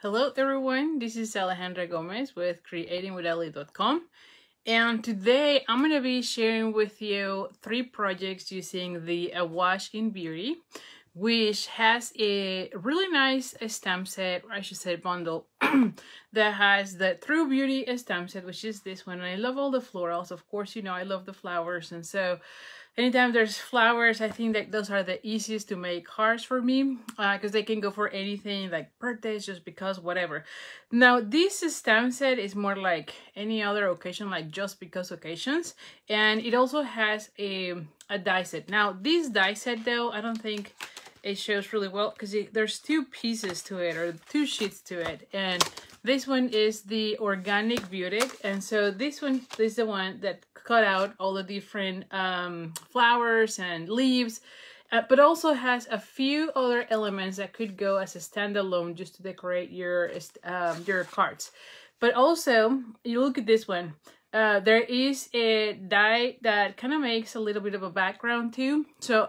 Hello everyone, this is Alejandra Gomez with creatingwithallie.com and today I'm going to be sharing with you three projects using the Awash in Beauty which has a really nice stamp set, I should say bundle, that has the True Beauty stamp set, which is this one. And I love all the florals. Of course, you know, I love the flowers. And so anytime there's flowers i think that those are the easiest to make cards for me because uh, they can go for anything like birthdays just because whatever. Now this stamp set is more like any other occasion like just because occasions and it also has a a die set. Now this die set though i don't think it shows really well because there's two pieces to it or two sheets to it and this one is the organic beauty and so this one is the one that cut out all the different um, flowers and leaves uh, but also has a few other elements that could go as a standalone just to decorate your um, your cards. But also you look at this one uh, there is a die that kind of makes a little bit of a background too. So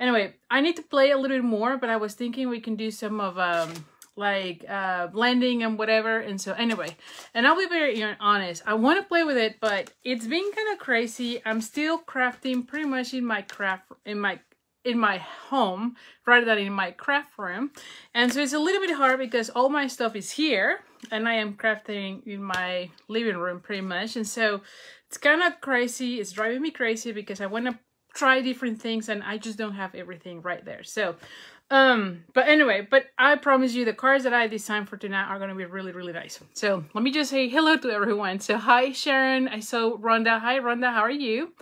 anyway I need to play a little bit more but I was thinking we can do some of um, like uh blending and whatever. And so anyway and i'll be very honest i want to play with it but it's been kind of crazy. I'm still crafting pretty much in my craft in my in my home rather than in my craft room. And so it's a little bit hard because all my stuff is here and i am crafting in my living room pretty much. And so it's kind of crazy. It's driving me crazy because i want to try different things and i just don't have everything right there. So um, but anyway, but I promise you the cards that I designed for tonight are going to be really, really nice. So let me just say hello to everyone. So hi, Sharon. I saw Rhonda. Hi, Rhonda. How are you?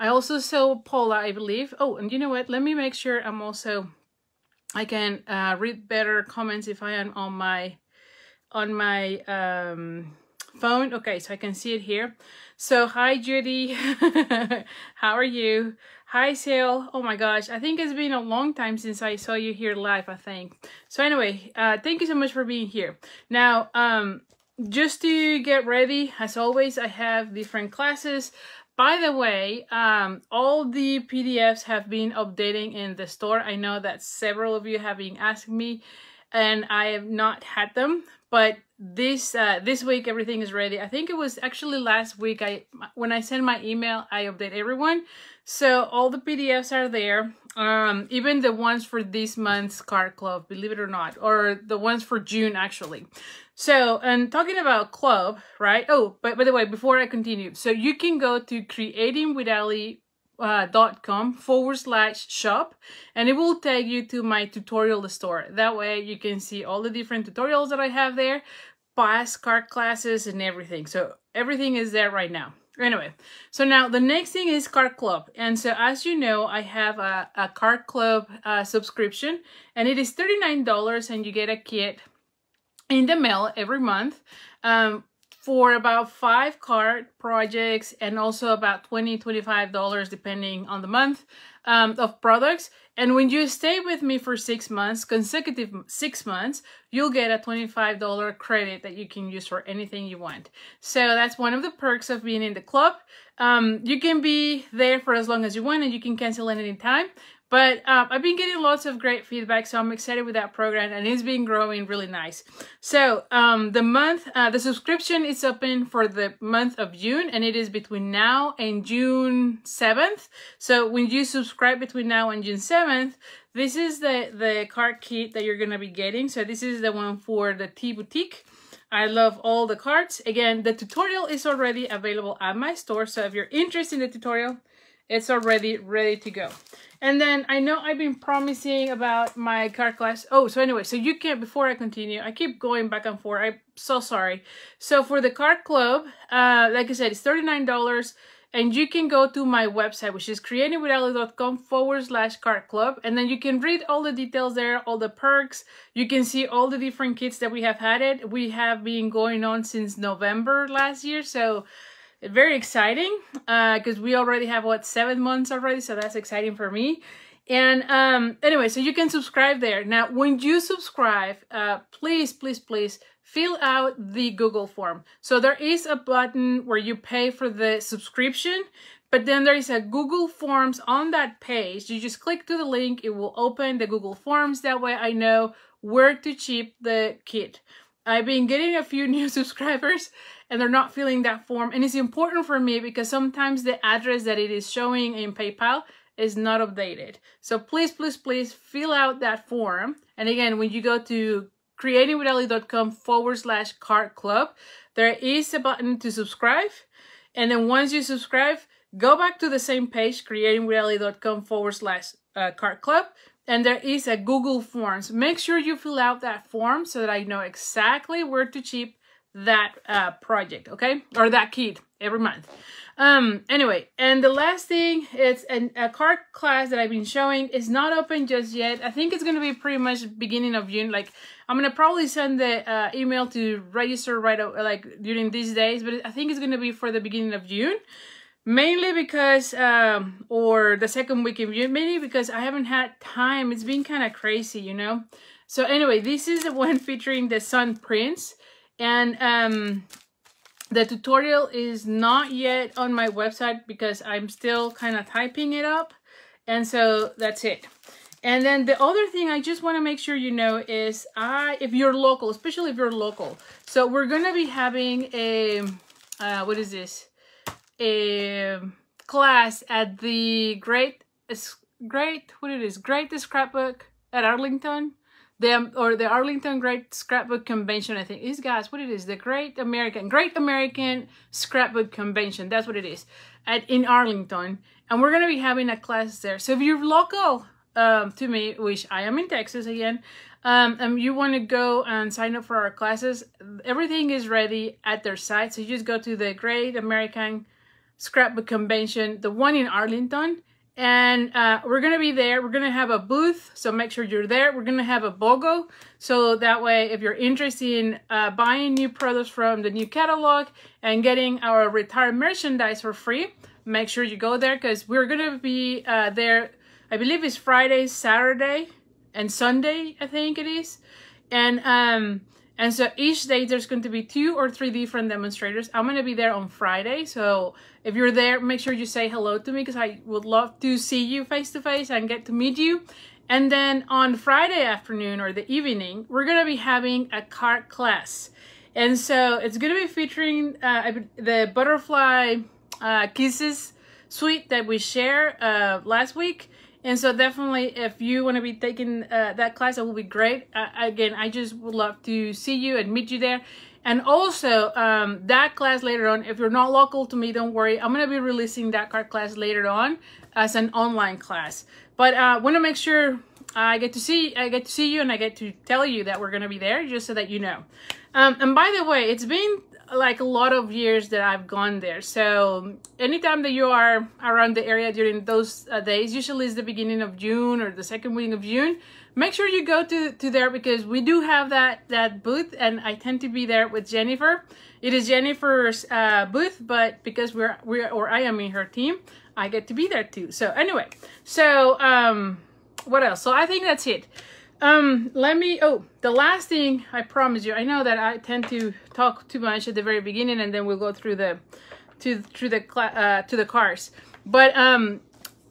I also saw Paula, I believe. Oh, and you know what? Let me make sure I'm also, I can uh, read better comments if I am on my, on my, um, phone. Okay, so I can see it here. So hi, Judy. How are you? Hi, Sale. Oh my gosh, I think it's been a long time since I saw you here live, I think. So anyway, uh, thank you so much for being here. Now, um, just to get ready, as always, I have different classes. By the way, um, all the PDFs have been updating in the store. I know that several of you have been asking me and I have not had them, but this uh, this week everything is ready. I think it was actually last week I when I sent my email, I update everyone. So all the PDFs are there. Um, even the ones for this month's card club, believe it or not, or the ones for June actually. So, and talking about club, right? Oh, but by the way, before I continue, so you can go to creatingwithallie uh, dot com forward slash shop and it will take you to my tutorial store that way you can see all the different tutorials that i have there past card classes and everything. So everything is there right now. Anyway, so now the next thing is Card Club. And so as you know, I have a, a Card Club uh, subscription and it is $39 and you get a kit in the mail every month. Um, for about five card projects and also about $20, $25 depending on the month um, of products. And when you stay with me for six months, consecutive six months, you'll get a $25 credit that you can use for anything you want. So that's one of the perks of being in the club. Um, you can be there for as long as you want and you can cancel at any time. But um, I've been getting lots of great feedback, so I'm excited with that program, and it's been growing really nice. So um, the month, uh, the subscription is open for the month of June, and it is between now and June 7th. So when you subscribe between now and June 7th, this is the, the card kit that you're going to be getting. So this is the one for the Tea Boutique. I love all the cards. Again, the tutorial is already available at my store. So if you're interested in the tutorial, it's already ready to go. And then I know I've been promising about my card class. Oh, so anyway, so you can, before I continue, I keep going back and forth. I'm so sorry. So for the card club, uh, like I said, it's $39 and you can go to my website, which is creatingwithallie.com forward slash card club. And then you can read all the details there, all the perks. You can see all the different kits that we have had it. We have been going on since November last year. So very exciting because uh, we already have what seven months already so that's exciting for me. And um anyway so you can subscribe there. Now when you subscribe uh please please please fill out the google form. So there is a button where you pay for the subscription but then there is a google forms on that page. You just click to the link. It will open the google forms. That way i know where to ship the kit I've been getting a few new subscribers and they're not filling that form. And it's important for me because sometimes the address that it is showing in PayPal is not updated. So please, please, please fill out that form. And again, when you go to creatingwithallie.com forward slash card club, there is a button to subscribe. And then once you subscribe, go back to the same page, creatingwithallie.com forward slash uh, card club. And there is a Google Forms. Make sure you fill out that form so that I know exactly where to ship that uh, project, okay? Or that kit every month. Um, anyway, and the last thing, it's an, a card class that I've been showing is not open just yet. I think it's going to be pretty much beginning of June. Like, I'm going to probably send the uh, email to register right like during these days, but I think it's going to be for the beginning of June. Mainly because, um, or the second week of June, mainly because I haven't had time. It's been kind of crazy, you know? So anyway, this is the one featuring the Sun Prince. And um, the tutorial is not yet on my website because I'm still kind of typing it up. And so that's it. And then the other thing I just want to make sure you know is I, if you're local, especially if you're local. So we're to be having a, uh, what is this? A class at the Great, Great, what it is? Great Scrapbook at Arlington the or the Arlington Great Scrapbook Convention, I think is guys, what it is, the Great American Great American Scrapbook Convention. That's what it is at in Arlington, and we're gonna be having a class there. So if you're local um, to me, which I am in Texas again, um, and you want to go and sign up for our classes, everything is ready at their site. So you just go to the Great American Scrapbook Convention, the one in Arlington. And uh, we're gonna be there. We're gonna have a booth so make sure you're there. We're gonna have a BOGO so that way if you're interested in uh, buying new products from the new catalog and getting our retired merchandise for free make sure you go there because we're gonna be uh, there I believe it's Friday Saturday and Sunday I think it is. And um and so each day there's going to be two or three different demonstrators. I'm going to be there on Friday. So if you're there, make sure you say hello to me because I would love to see you face to face and get to meet you. And then on Friday afternoon or the evening, we're going to be having a cart class. And so it's going to be featuring uh, the butterfly uh, kisses suite that we share uh, last week. And so definitely, if you want to be taking uh, that class, that will be great. Uh, again, I just would love to see you and meet you there. And also, um, that class later on, if you're not local to me, don't worry. I'm going to be releasing that card class later on as an online class. But I uh, want to make sure I get to see I get to see you and I get to tell you that we're going to be there just so that you know. Um, and by the way, it's been like a lot of years that I've gone there. So anytime that you are around the area during those uh, days, usually it's the beginning of June or the second week of June, make sure you go to, to there because we do have that, that booth and I tend to be there with Jennifer. It is Jennifer's uh, booth, but because we're, we're, or I am in her team, I get to be there too. So anyway, so um, what else? So I think that's it. Um, let me, oh, the last thing I promise you, I know that I tend to talk too much at the very beginning and then we'll go through the, to, through the, uh, to the cars. But, um,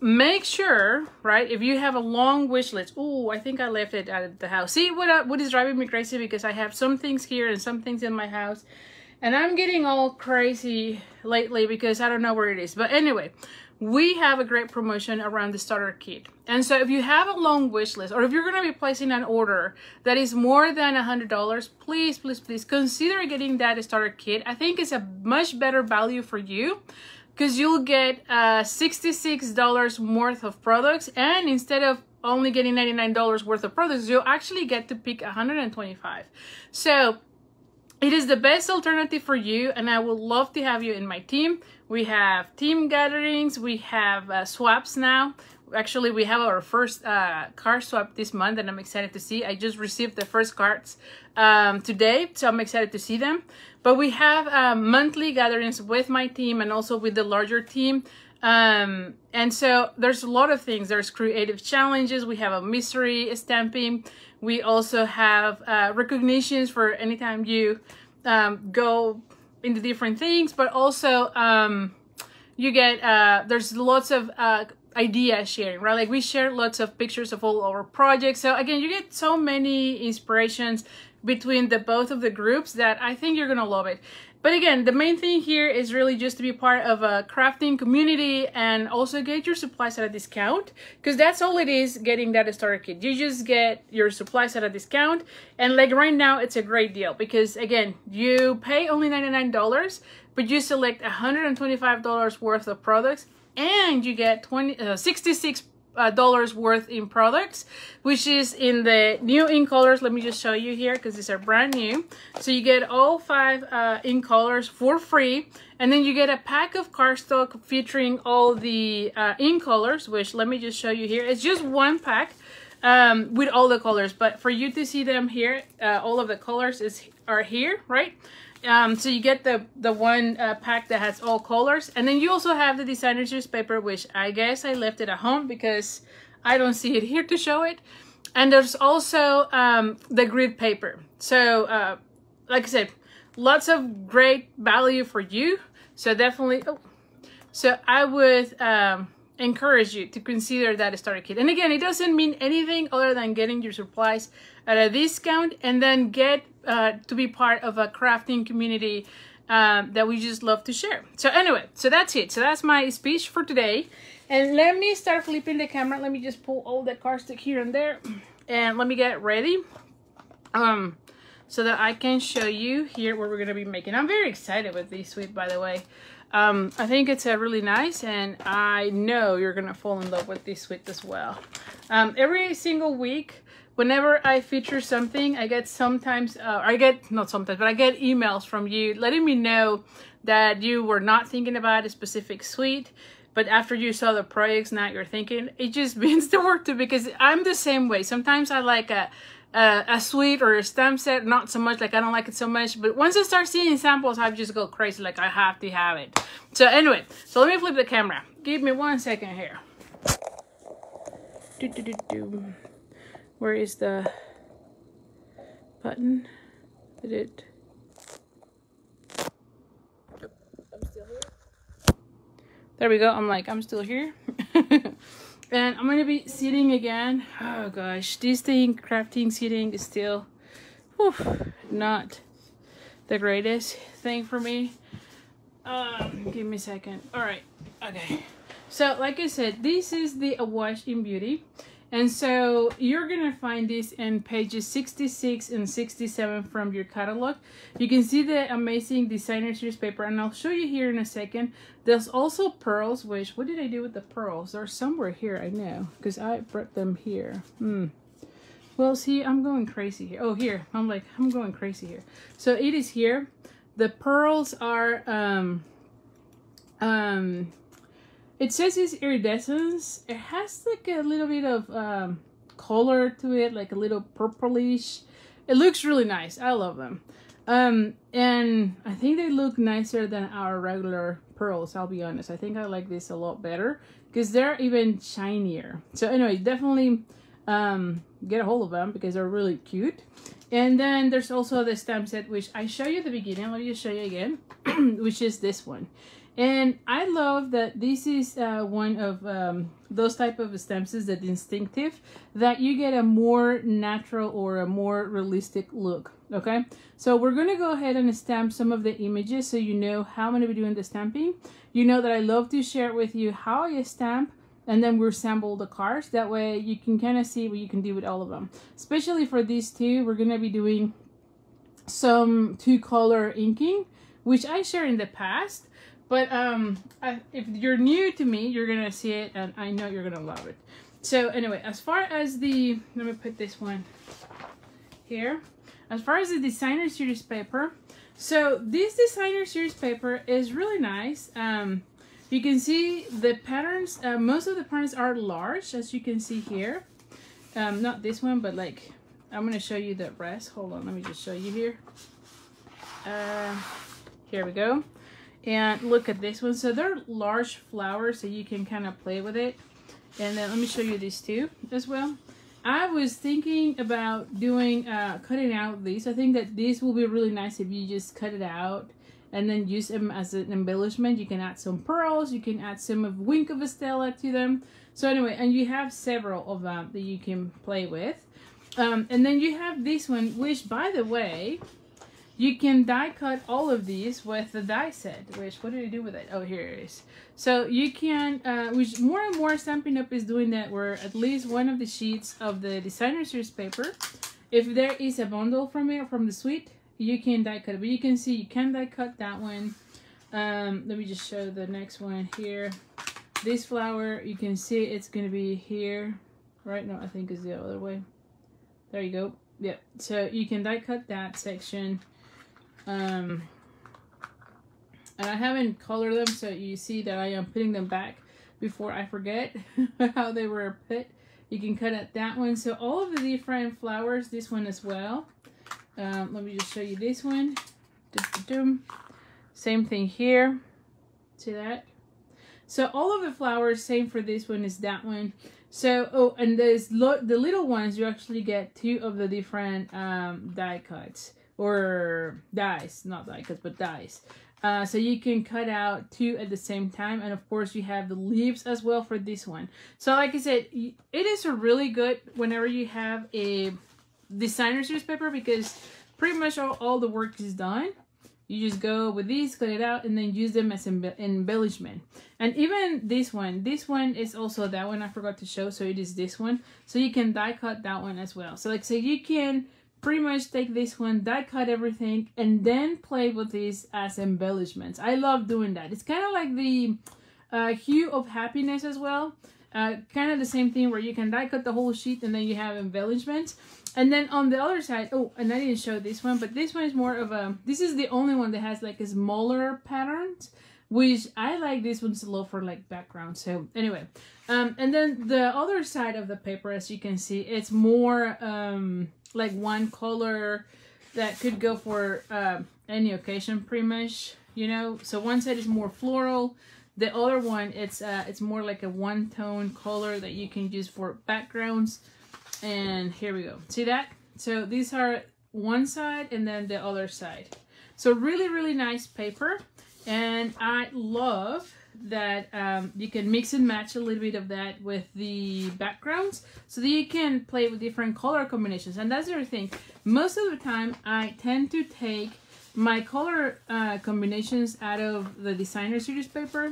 make sure, right, if you have a long wish list, oh, I think I left it at the house. See what, uh, what is driving me crazy because I have some things here and some things in my house and I'm getting all crazy lately because I don't know where it is. But anyway, we have a great promotion around the starter kit. And so if you have a long wish list or if you're going to be placing an order that is more than a $100, please, please, please consider getting that starter kit. I think it's a much better value for you because you'll get uh, $66 worth of products and instead of only getting $99 worth of products, you'll actually get to pick 125. So it is the best alternative for you and I would love to have you in my team. We have team gatherings, we have uh, swaps now. Actually, we have our first uh, card swap this month and I'm excited to see. I just received the first cards um, today, so I'm excited to see them. But we have uh, monthly gatherings with my team and also with the larger team. Um, and so there's a lot of things. There's creative challenges. We have a mystery stamping. We also have uh, recognitions for anytime you um, go into different things, but also um, you get, uh, there's lots of uh, idea sharing, right? Like we share lots of pictures of all our projects. So again, you get so many inspirations between the both of the groups that I think you're gonna love it. But again, the main thing here is really just to be part of a crafting community and also get your supplies at a discount because that's all it is getting that starter kit. You just get your supplies at a discount and like right now it's a great deal because again, you pay only $99 but you select $125 worth of products and you get 20 uh, 66 uh, dollars worth in products which is in the new ink colors. Let me just show you here because these are brand new. So you get all five uh, in colors for free and then you get a pack of cardstock featuring all the uh, in colors which let me just show you here. It's just one pack um, with all the colors but for you to see them here uh, all of the colors is are here right um, so you get the the one uh, pack that has all colors, and then you also have the designer's series paper, which I guess I left it at home because I don't see it here to show it. And there's also um, the grid paper. So, uh, like I said, lots of great value for you. So definitely, oh, so I would um, encourage you to consider that starter kit. And again, it doesn't mean anything other than getting your supplies at a discount and then get uh, to be part of a crafting community um, that we just love to share. So anyway, so that's it. So that's my speech for today. And let me start flipping the camera. Let me just pull all the cardstock here and there. And let me get ready. Um, so that I can show you here what we're going to be making. I'm very excited with this suite, by the way. Um, I think it's a really nice and I know you're going to fall in love with this suite as well. Um, every single week, whenever I feature something, I get sometimes, uh, I get, not sometimes, but I get emails from you letting me know that you were not thinking about a specific suite, but after you saw the projects, now you're thinking, it just means the work too, because I'm the same way. Sometimes I like a, a, a suite or a stamp set, not so much, like I don't like it so much, but once I start seeing samples, I just go crazy, like I have to have it. So anyway, so let me flip the camera. Give me one second here. Do, do, do, do. Where is the button? Did it... There we go. I'm like, I'm still here. and I'm to be sitting again. Oh gosh, this thing, crafting sitting is still whew, not the greatest thing for me. Um, give me a second. All right. Okay. So like I said, this is the Awash in Beauty. And so you're going to find this in pages 66 and 67 from your catalog. You can see the amazing designer series paper and I'll show you here in a second. There's also pearls, which, what did I do with the pearls? They're somewhere here, I know, because I brought them here. Hmm. Well, see, I'm going crazy here. Oh, here. I'm like, I'm going crazy here. So it is here. The pearls are, um, um, it says it's iridescence. It has like a little bit of um, color to it, like a little purplish. It looks really nice. I love them. Um, and I think they look nicer than our regular pearls, I'll be honest. I think I like this a lot better because they're even shinier. So anyway, definitely um, get a hold of them because they're really cute. And then there's also the stamp set, which I show you at the beginning. Let me just show you again, which is this one. And I love that this is uh, one of um, those type of stamps that instinctive, that you get a more natural or a more realistic look, okay? So we're gonna go ahead and stamp some of the images so you know how I'm gonna be doing the stamping. You know that I love to share with you how I stamp and then we'll sample the cards. That way you can kind of see what you can do with all of them. Especially for these two, we're gonna be doing some two color inking, which I shared in the past but um, I, if you're new to me, you're gonna see it, and I know you're gonna love it. So anyway, as far as the, let me put this one here. As far as the designer series paper, so this designer series paper is really nice. Um, you can see the patterns, uh, most of the patterns are large, as you can see here. Um, not this one, but like, I'm going to show you the rest. Hold on, let me just show you here. Uh, here we go. And look at this one. So they're large flowers, so you can kind of play with it. And then let me show you these two as well. I was thinking about doing, uh, cutting out these. I think that these will be really nice if you just cut it out and then use them as an embellishment. You can add some pearls. You can add some of Wink of Stella to them. So anyway, and you have several of them that you can play with. Um, and then you have this one, which by the way, you can die cut all of these with the die set, which, what did I do with it? Oh, here it is. So you can, uh, which more and more Stampin' Up! is doing that, where at least one of the sheets of the designer series paper, if there is a bundle from it, from the suite, you can die cut it. But you can see you can die cut that one. Um, let me just show the next one here. This flower, you can see it's going to be here. Right? No, I think it's the other way. There you go. Yep. So you can die cut that section. Um, and I haven't colored them, so you see that I am putting them back before I forget how they were put. You can cut out that one. So all of the different flowers, this one as well. Um, let me just show you this one. Same thing here. See that? So all of the flowers, same for this one is that one. So, oh, and there's the little ones, you actually get two of the different um, die cuts or dies, not die cuts, but dies. Uh, so you can cut out two at the same time. And of course you have the leaves as well for this one. So like I said, it is a really good whenever you have a designer's series paper because pretty much all, all the work is done. You just go with these, cut it out, and then use them as embellishment. And even this one, this one is also that one I forgot to show, so it is this one. So you can die cut that one as well. So like, so you can pretty much take this one, die cut everything, and then play with these as embellishments. I love doing that. It's kind of like the uh, hue of happiness as well. Uh, kind of the same thing where you can die cut the whole sheet and then you have embellishments. And then on the other side, oh, and I didn't show this one, but this one is more of a, this is the only one that has like a smaller patterns, which I like this one's lot for like background. So anyway, um, and then the other side of the paper, as you can see, it's more, um, like one color that could go for uh, any occasion pretty much you know? So one side is more floral the other one it's uh it's more like a one tone color that you can use for backgrounds and here we go. See that? So these are one side and then the other side. So really really nice paper and I love that um, you can mix and match a little bit of that with the backgrounds so that you can play with different color combinations. And that's the other thing. Most of the time I tend to take my color uh, combinations out of the designer series paper.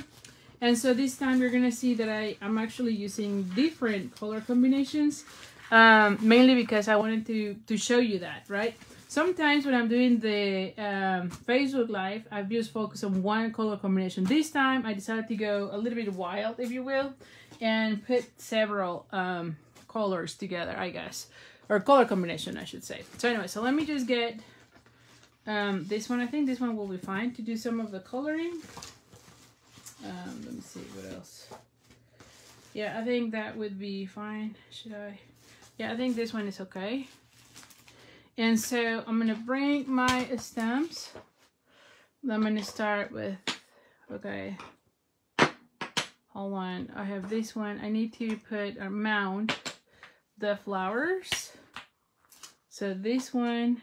And so this time you're gonna see that I, I'm actually using different color combinations um, mainly because I wanted to to show you that right Sometimes when I'm doing the um, Facebook Live, I've just focused on one color combination. This time I decided to go a little bit wild, if you will, and put several um, colors together, I guess. Or color combination, I should say. So anyway, so let me just get um, this one. I think this one will be fine to do some of the coloring. Um, let me see, what else? Yeah, I think that would be fine. Should I? Yeah, I think this one is okay. And so I'm going to bring my stamps. I'm going to start with, okay, hold on. I have this one. I need to put or mount the flowers. So this one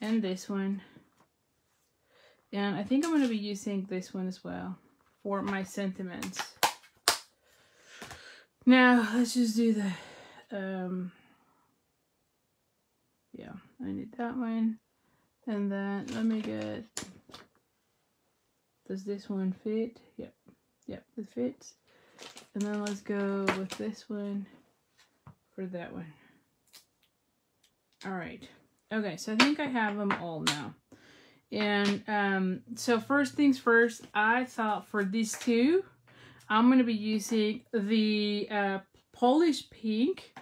and this one. And I think I'm going to be using this one as well for my sentiments. Now, let's just do the um, yeah, I need that one. And then let me get, does this one fit? Yep, yep, it fits. And then let's go with this one for that one. All right. Okay, so I think I have them all now. And um, so first things first, I thought for these two, I'm going to be using the uh, Polish Pink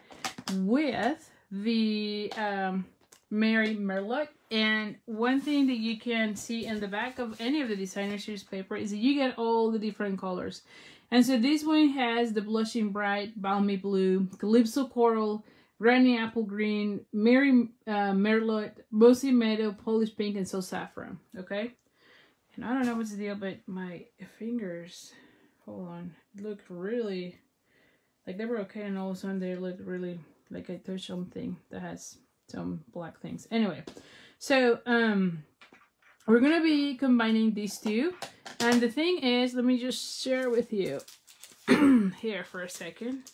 with the um, Merry Merlot. And one thing that you can see in the back of any of the designer series paper is that you get all the different colors. And so this one has the Blushing Bright, Balmy Blue, Calypso Coral, Granny Apple Green, Merry uh, Merlot, Mossy Meadow, Polish Pink, and So Saffron. Okay? And I don't know what's the deal, but my fingers, hold on, look really, like they were okay and all of a sudden they look really like I touched something that has some black things. Anyway, so um, we're gonna be combining these two. And the thing is, let me just share with you. here for a second.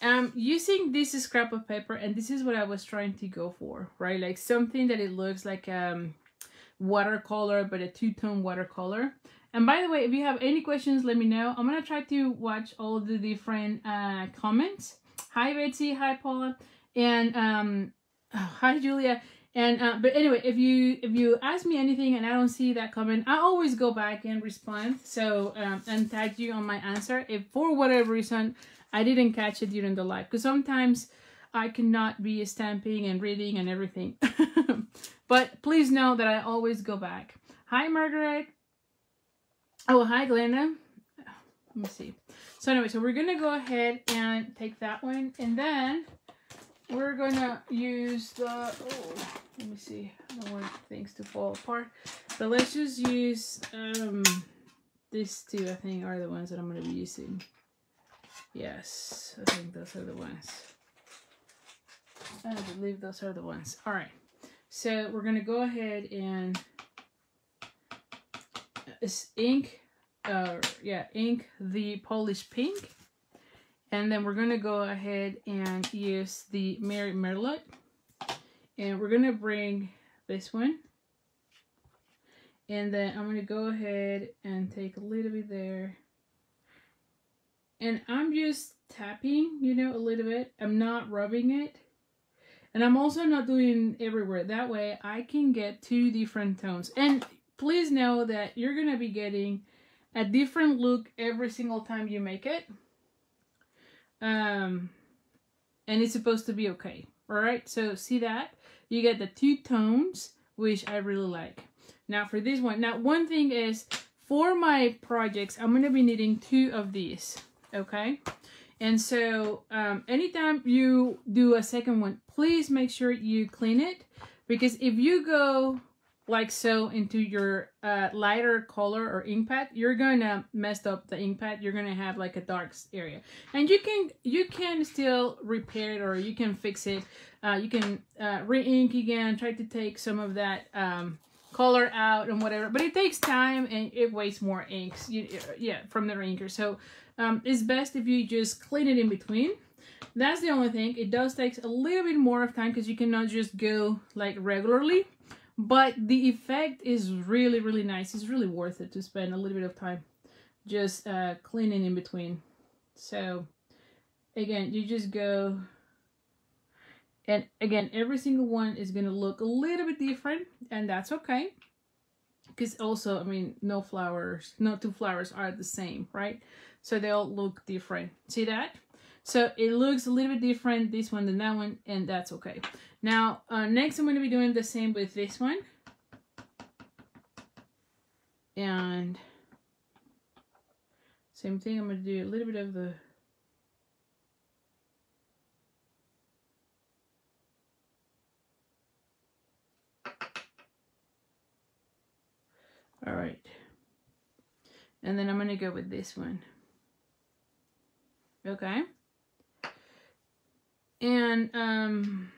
I'm using this scrap of paper and this is what I was trying to go for, right? Like something that it looks like um, watercolor, but a two-tone watercolor. And by the way, if you have any questions, let me know. I'm to try to watch all the different uh, comments. Hi, Betsy. Hi, Paula. And um, oh, hi, Julia. And uh, but anyway, if you if you ask me anything and I don't see that comment, I always go back and respond. So um, and tag you on my answer if for whatever reason I didn't catch it during the live because sometimes I cannot be stamping and reading and everything. but please know that I always go back. Hi, Margaret. Oh, hi, Glenda. Let me see. So anyway, so we're going to go ahead and take that one. And then we're going to use the... Oh, let me see. I don't want things to fall apart. But let's just use um, these two, I think, are the ones that I'm going to be using. Yes, I think those are the ones. I believe those are the ones. All right. So we're going to go ahead and uh, ink, uh, yeah, ink the Polish pink. And then we're going to go ahead and use the Merry Merlot. And we're going to bring this one. And then I'm going to go ahead and take a little bit there and I'm just tapping, you know, a little bit. I'm not rubbing it. And I'm also not doing everywhere. That way I can get two different tones. And please know that you're going to be getting a different look every single time you make it. Um, and it's supposed to be okay. All right, so see that? You get the two tones, which I really like. Now for this one, now one thing is, for my projects, I'm to be needing two of these okay? And so um, anytime you do a second one, please make sure you clean it because if you go like so into your uh, lighter color or ink pad, you're gonna mess up the ink pad. You're gonna have like a dark area, and you can you can still repair it or you can fix it. Uh, you can uh, re-ink again, try to take some of that um, color out and whatever, but it takes time and it wastes more inks. You, yeah, from the inker. So um, it's best if you just clean it in between. That's the only thing. It does take a little bit more of time because you cannot just go like regularly. But the effect is really, really nice. It's really worth it to spend a little bit of time just uh, cleaning in between. So again, you just go and again, every single one is going to look a little bit different and that's okay. Because also, I mean, no flowers, no two flowers are the same, right? so they all look different. See that? So it looks a little bit different, this one than that one, and that's okay. Now, uh, next I'm going to be doing the same with this one. And same thing, I'm going to do a little bit of the All right. And then I'm going to go with this one okay? And, um,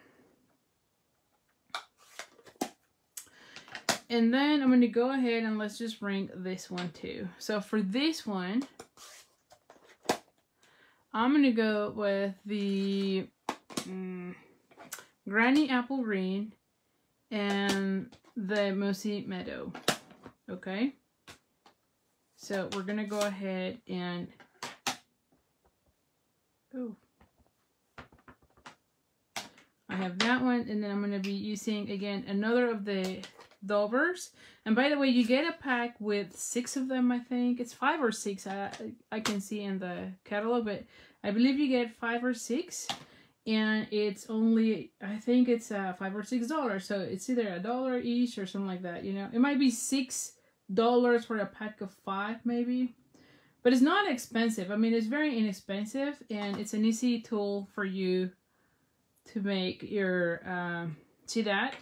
and then I'm going to go ahead and let's just rank this one too. So for this one, I'm going to go with the um, Granny Apple Green and the Mossy Meadow. Okay? So we're going to go ahead and Oh. I have that one, and then I'm going to be using, again, another of the Daubers. And by the way, you get a pack with six of them, I think. It's five or six, I, I can see in the catalog, but I believe you get five or six. And it's only, I think it's uh, five or six dollars. So it's either a dollar each or something like that, you know. It might be six dollars for a pack of five, maybe. But it's not expensive. I mean, it's very inexpensive and it's an easy tool for you to make your, um, see that?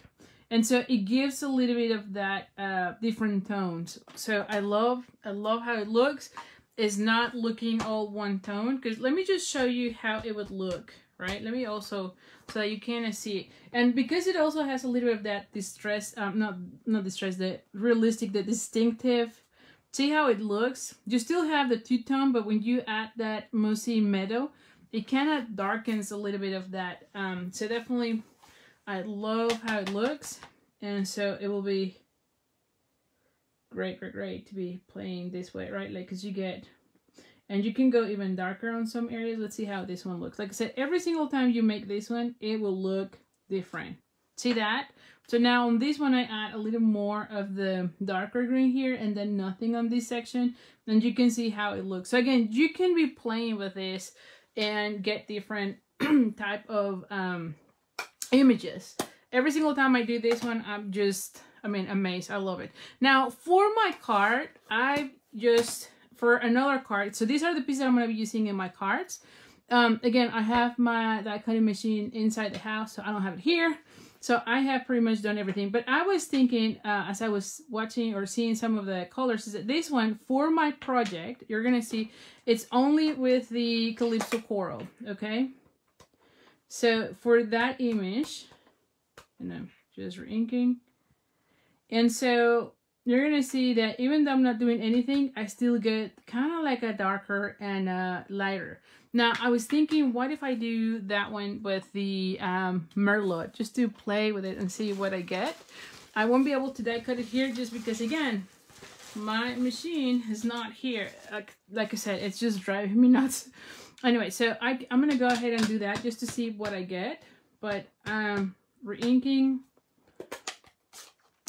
And so it gives a little bit of that uh, different tones. So I love, I love how it looks. It's not looking all one tone. Because let me just show you how it would look, right? Let me also, so that you can see it. And because it also has a little bit of that distress, um, not, not distress, the realistic, the Distinktive See how it looks? You still have the two-tone, but when you add that mossy meadow, it kind of darkens a little bit of that. Um, so definitely, I love how it looks. And so it will be great, great, great to be playing this way, right? Like, because you get, and you can go even darker on some areas. Let's see how this one looks. Like I said, every single time you make this one, it will look different. See that? So now on this one, I add a little more of the darker green here and then nothing on this section. And you can see how it looks. So again, you can be playing with this and get different type of um, images. Every single time I do this one, I'm just, I mean, amazed. I love it. Now, for my card, I just, for another card, so these are the pieces I'm going to be using in my cards. Um, again, I have my die cutting machine inside the house, so I don't have it here. So I have pretty much done everything. But I was thinking, uh, as I was watching or seeing some of the colors, is that this one, for my project, you're going to see, it's only with the Calypso Coral, okay? So for that image, and I'm just re-inking. And so you're to see that even though I'm not doing anything, I still get kind of like a darker and a lighter. Now, I was thinking, what if I do that one with the um, Merlot, just to play with it and see what I get. I won't be able to die cut it here just because, again, my machine is not here. Like, like I said, it's just driving me nuts. Anyway, so I, I'm going to go ahead and do that just to see what I get. But um, re-inking.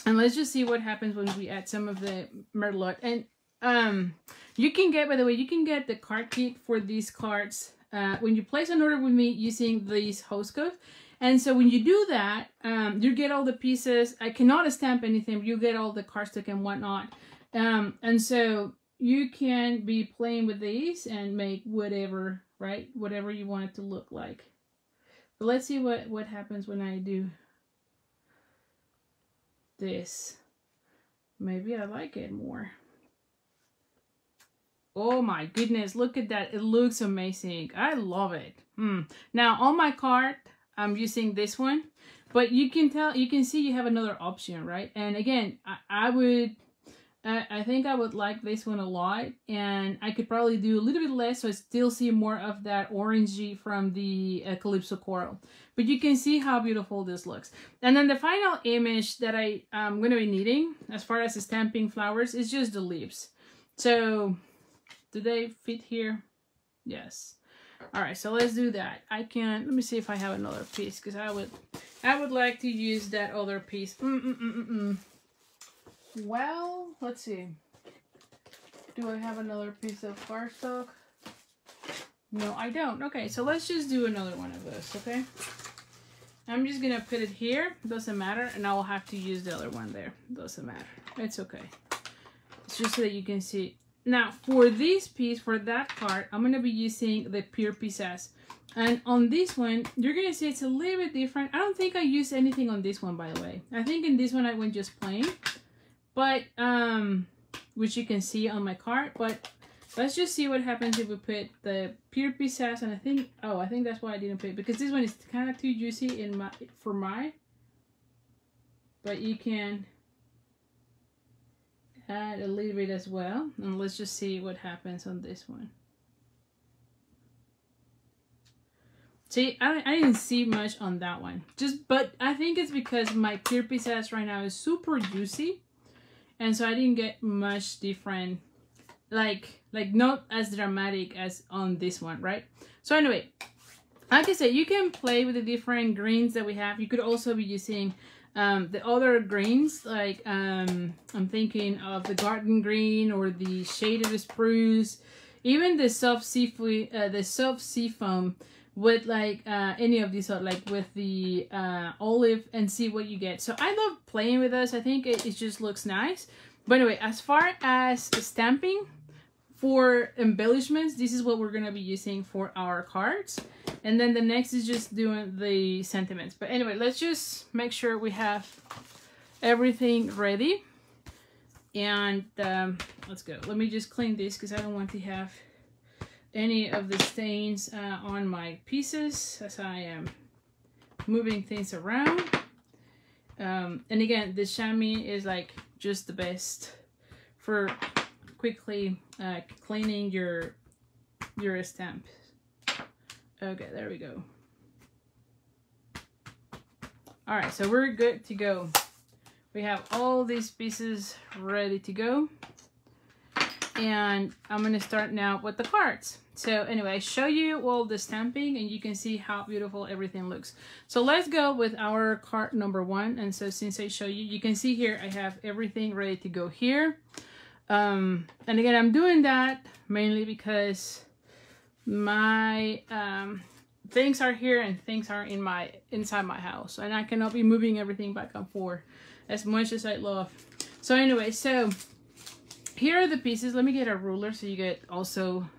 And let's just see what happens when we add some of the Merlot. And um, you can get, by the way, you can get the card kit for these cards uh, when you place an order with me using these host codes. And so when you do that, um, you get all the pieces. I cannot stamp anything. You get all the cardstock and whatnot. Um, and so you can be playing with these and make whatever, right? Whatever you want it to look like. But let's see what, what happens when I do this. Maybe I like it more. Oh my goodness, look at that. It looks amazing. I love it. Hmm. Now on my card, I'm using this one, but you can tell, you can see you have another option, right? And again, I, I would, I, I think I would like this one a lot and I could probably do a little bit less so I still see more of that orangey from the uh, Calypso Coral. But you can see how beautiful this looks. And then the final image that I am going to be needing as far as stamping flowers is just the leaves. So do they fit here? Yes. All right, so let's do that. I can, let me see if I have another piece because I would, I would like to use that other piece. Mm -mm -mm, mm, mm. Well, let's see. Do I have another piece of cardstock? No, I don't. Okay, so let's just do another one of this, okay? I'm just gonna put it here, doesn't matter, and I will have to use the other one there. Doesn't matter. It's okay. It's just so that you can see now for this piece, for that part, I'm to be using the Pear Pizzazz. And on this one, you're to see it's a little bit different. I don't think I used anything on this one, by the way. I think in this one I went just plain. But, um, which you can see on my card. But let's just see what happens if we put the Pear Pizzazz. And I think, oh, I think that's why I didn't put it. Because this one is kind of too juicy in my for my. But you can add a little bit as well and let's just see what happens on this one see I, I didn't see much on that one just but I think it's because my Pear Pizzazz right now is super juicy and so I didn't get much different like like not as dramatic as on this one right? So anyway like I said you can play with the different greens that we have. You could also be using um, the other greens, like um, I'm thinking of the garden green or the shaded spruce, even the soft seafood, uh, the soft sea foam with like uh, any of these, like with the uh, olive and see what you get. So I love playing with this. I think it, it just looks nice. But anyway, as far as stamping, for embellishments, this is what we're to be using for our cards. And then the next is just doing the sentiments. But anyway, let's just make sure we have everything ready. And um, let's go. Let me just clean this because I don't want to have any of the stains uh, on my pieces as I am moving things around. Um, and again, the chamois is like just the best for quickly uh, cleaning your your stamp. Okay, there we go. All right, so we're good to go. We have all these pieces ready to go. And I'm gonna start now with the cards. So anyway, I show you all the stamping and you can see how beautiful everything looks. So let's go with our card number one. And so since I show you, you can see here, I have everything ready to go here. Um, and again, I'm doing that mainly because my um, things are here and things are in my inside my house and I cannot be moving everything back and forth as much as I love. So anyway, so here are the pieces. Let me get a ruler so you get also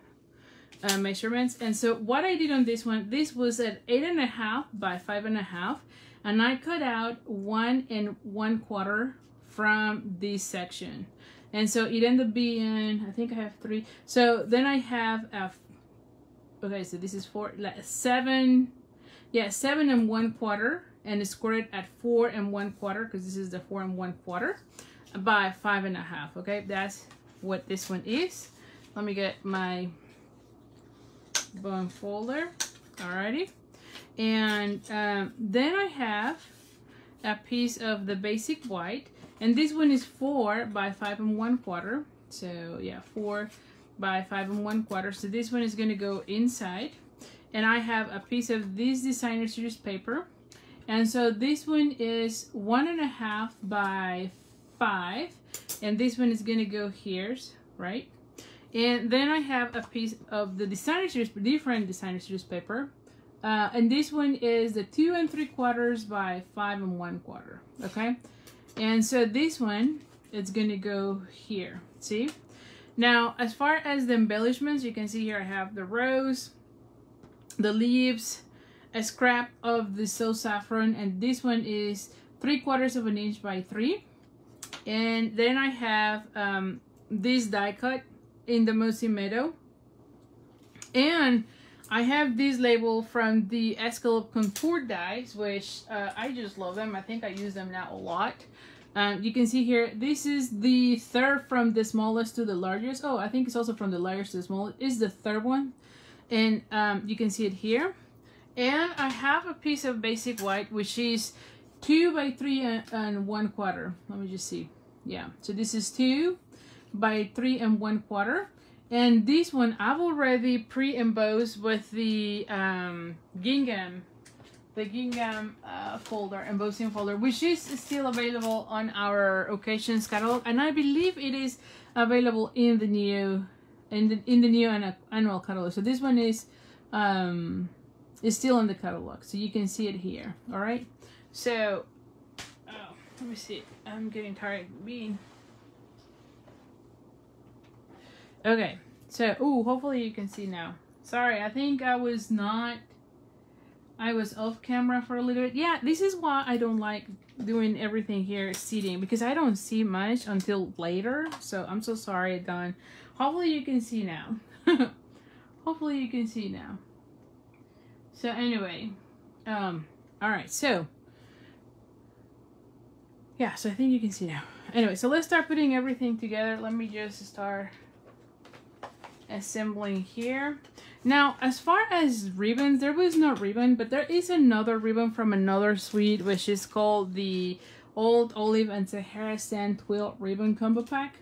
uh, measurements. And so what I did on this one, this was at eight and a half by five and a half. And I cut out one and one quarter from this section. And so it ended up being, I think I have three. So then I have a okay so this is four seven yeah seven and one quarter and square it at four and one quarter because this is the four and one quarter by five and a half okay that's what this one is let me get my bone folder alrighty and um, then I have a piece of the basic white and this one is four by five and one quarter so yeah four by five and one quarter. So this one is going to go inside. And I have a piece of this designer series paper. And so this one is one and a half by five. And this one is going to go here, right? And then I have a piece of the designer series, different designer series paper. Uh, and this one is the two and three quarters by five and one quarter, okay? And so this one, it's gonna go here, see? Now, as far as the embellishments, you can see here I have the rose, the leaves, a scrap of the so saffron, and this one is three quarters of an inch by three. And then I have um, this die cut in the Mossy Meadow. And I have this label from the Scalloped Contour dies, which uh, I just love them. I think I use them now a lot. Um, you can see here, this is the third from the smallest to the largest. Oh, I think it's also from the largest to the smallest. Is the third one. And um, you can see it here. And I have a piece of basic white, which is two by three and, and one quarter. Let me just see. Yeah, so this is two by three and one quarter. And this one I've already pre-embossed with the um, gingham the gingham uh, folder, embossing folder, which is still available on our occasions catalog, and I believe it is available in the new in the in the new annual catalog. So this one is um is still in the catalog, so you can see it here. All right. So, oh, let me see. I'm getting tired of being. Okay. So, oh, hopefully you can see now. Sorry, I think I was not I was off camera for a little bit. Yeah, this is why I don't like doing everything here seating because I don't see much until later. So I'm so sorry, Don. Hopefully you can see now. Hopefully you can see now. So anyway, um, all right, so yeah, so I think you can see now. Anyway, so let's start putting everything together. Let me just start assembling here. Now, as far as ribbons, there was no ribbon, but there is another ribbon from another suite, which is called the Old Olive and Sahara Sand Twill Ribbon Combo Pack.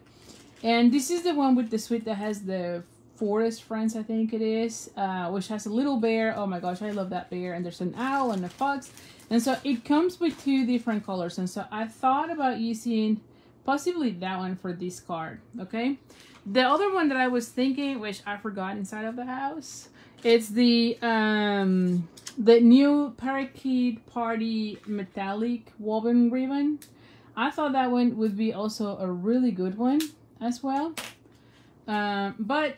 And this is the one with the suite that has the forest friends, I think it is, uh, which has a little bear. Oh my gosh, I love that bear. And there's an owl and a fox. And so it comes with two different colors. And so I thought about using possibly that one for this card, okay? The other one that I was thinking, which I forgot inside of the house, it's the um the new Parakeet Party metallic woven ribbon. I thought that one would be also a really good one as well. Um, but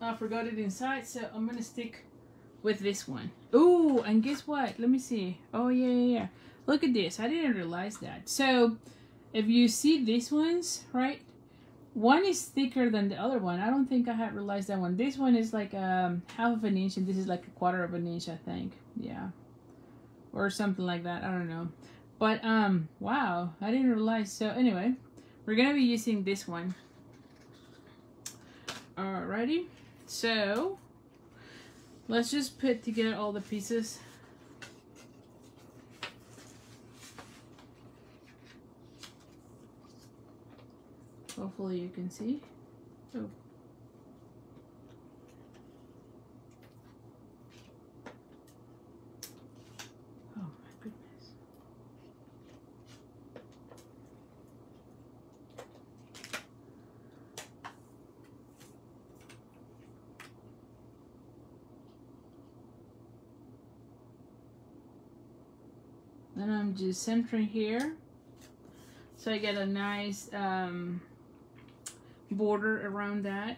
I forgot it inside, so I'm gonna stick with this one. Oh, and guess what? Let me see. Oh yeah, yeah, yeah. Look at this. I didn't realize that. So if you see these ones, right? one is thicker than the other one. I don't think I had realized that one. This one is like um, half of an inch and this is like a quarter of an inch, I think. Yeah. Or something like that. I don't know. But, um, wow. I didn't realize. So, anyway, we're going to be using this one. Alrighty, so let's just put together all the pieces. Hopefully you can see. Oh my goodness. Then Just centering here so I get a nice um, border around that.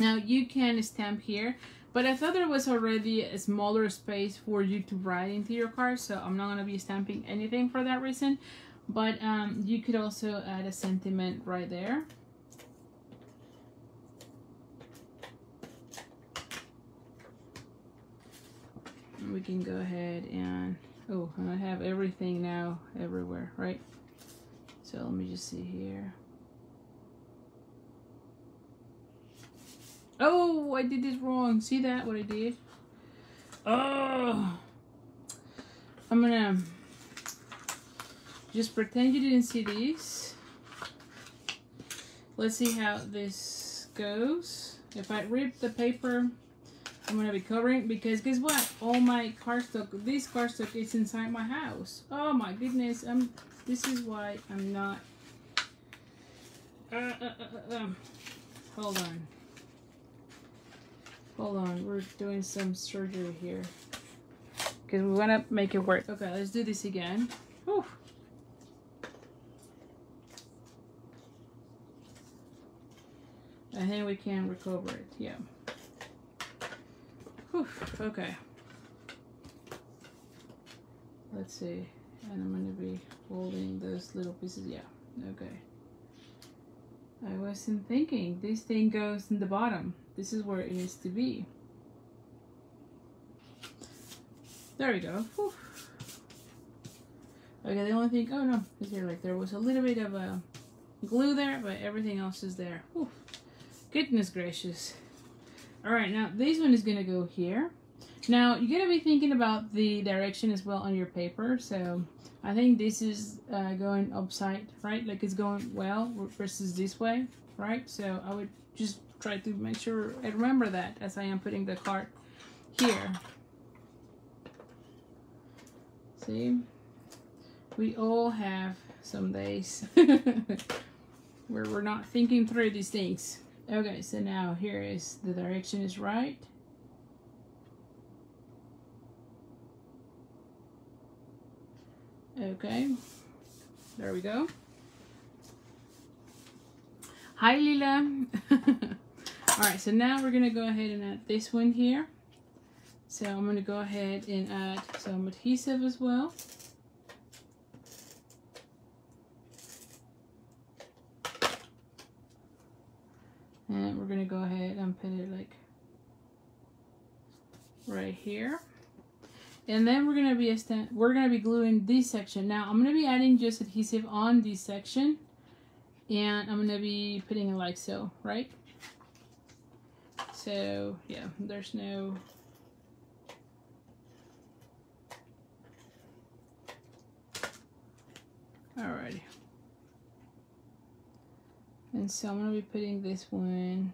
Now you can stamp here, but I thought there was already a smaller space for you to write into your card, so I'm not to be stamping anything for that reason. But um, you could also add a sentiment right there. We can go ahead and, oh, and I have everything now everywhere, right? So let me just see here. Oh, I did this wrong. See that, what I did? Oh. I'm gonna just pretend you didn't see these. Let's see how this goes. If I rip the paper, I'm gonna be covering because guess what? All my cardstock, this cardstock is inside my house. Oh my goodness, I'm. This is why I'm not. Uh, uh, uh, uh, um, hold on. Hold on, we're doing some surgery here. Because we want to make it work. Okay, let's do this again. Whew. I think we can recover it, yeah. Okay. Let's see. And I'm to be holding those little pieces. Yeah, okay. I wasn't thinking. This thing goes in the bottom. This is where it needs to be. There we go. Okay, the only thing, oh no, is here like there was a little bit of a glue there, but everything else is there. Goodness gracious. Alright, now this one is to go here. Now, you got to be thinking about the direction as well on your paper. So, I think this is uh, going upside, right? Like it's going well versus this way, right? So, I would just try to make sure I remember that as I am putting the card here. See? We all have some days where we're not thinking through these things. Okay, so now here is the direction is right. Okay, there we go. Hi, Lila. All right, so now we're gonna go ahead and add this one here. So I'm gonna go ahead and add some adhesive as well. And we're gonna go ahead and put it like right here. And then we're gonna be we're gonna be gluing this section. Now I'm gonna be adding just adhesive on this section, and I'm gonna be putting it like so, right? So yeah, there's no Alrighty. And so I'm gonna be putting this one.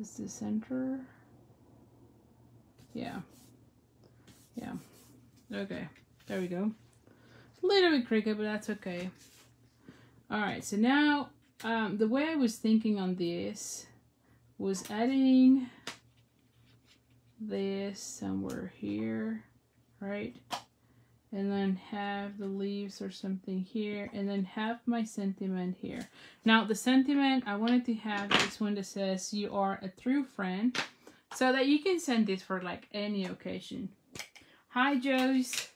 Is the center? Yeah. Yeah. Okay. There we go. A little bit crooked, but that's okay. Alright, so now um, the way I was thinking on this was adding this somewhere here, right? And then have the leaves or something here, and then have my sentiment here. Now, the sentiment, I wanted to have this one that says, you are a true friend. So that you can send this for like any occasion. Hi, Joes.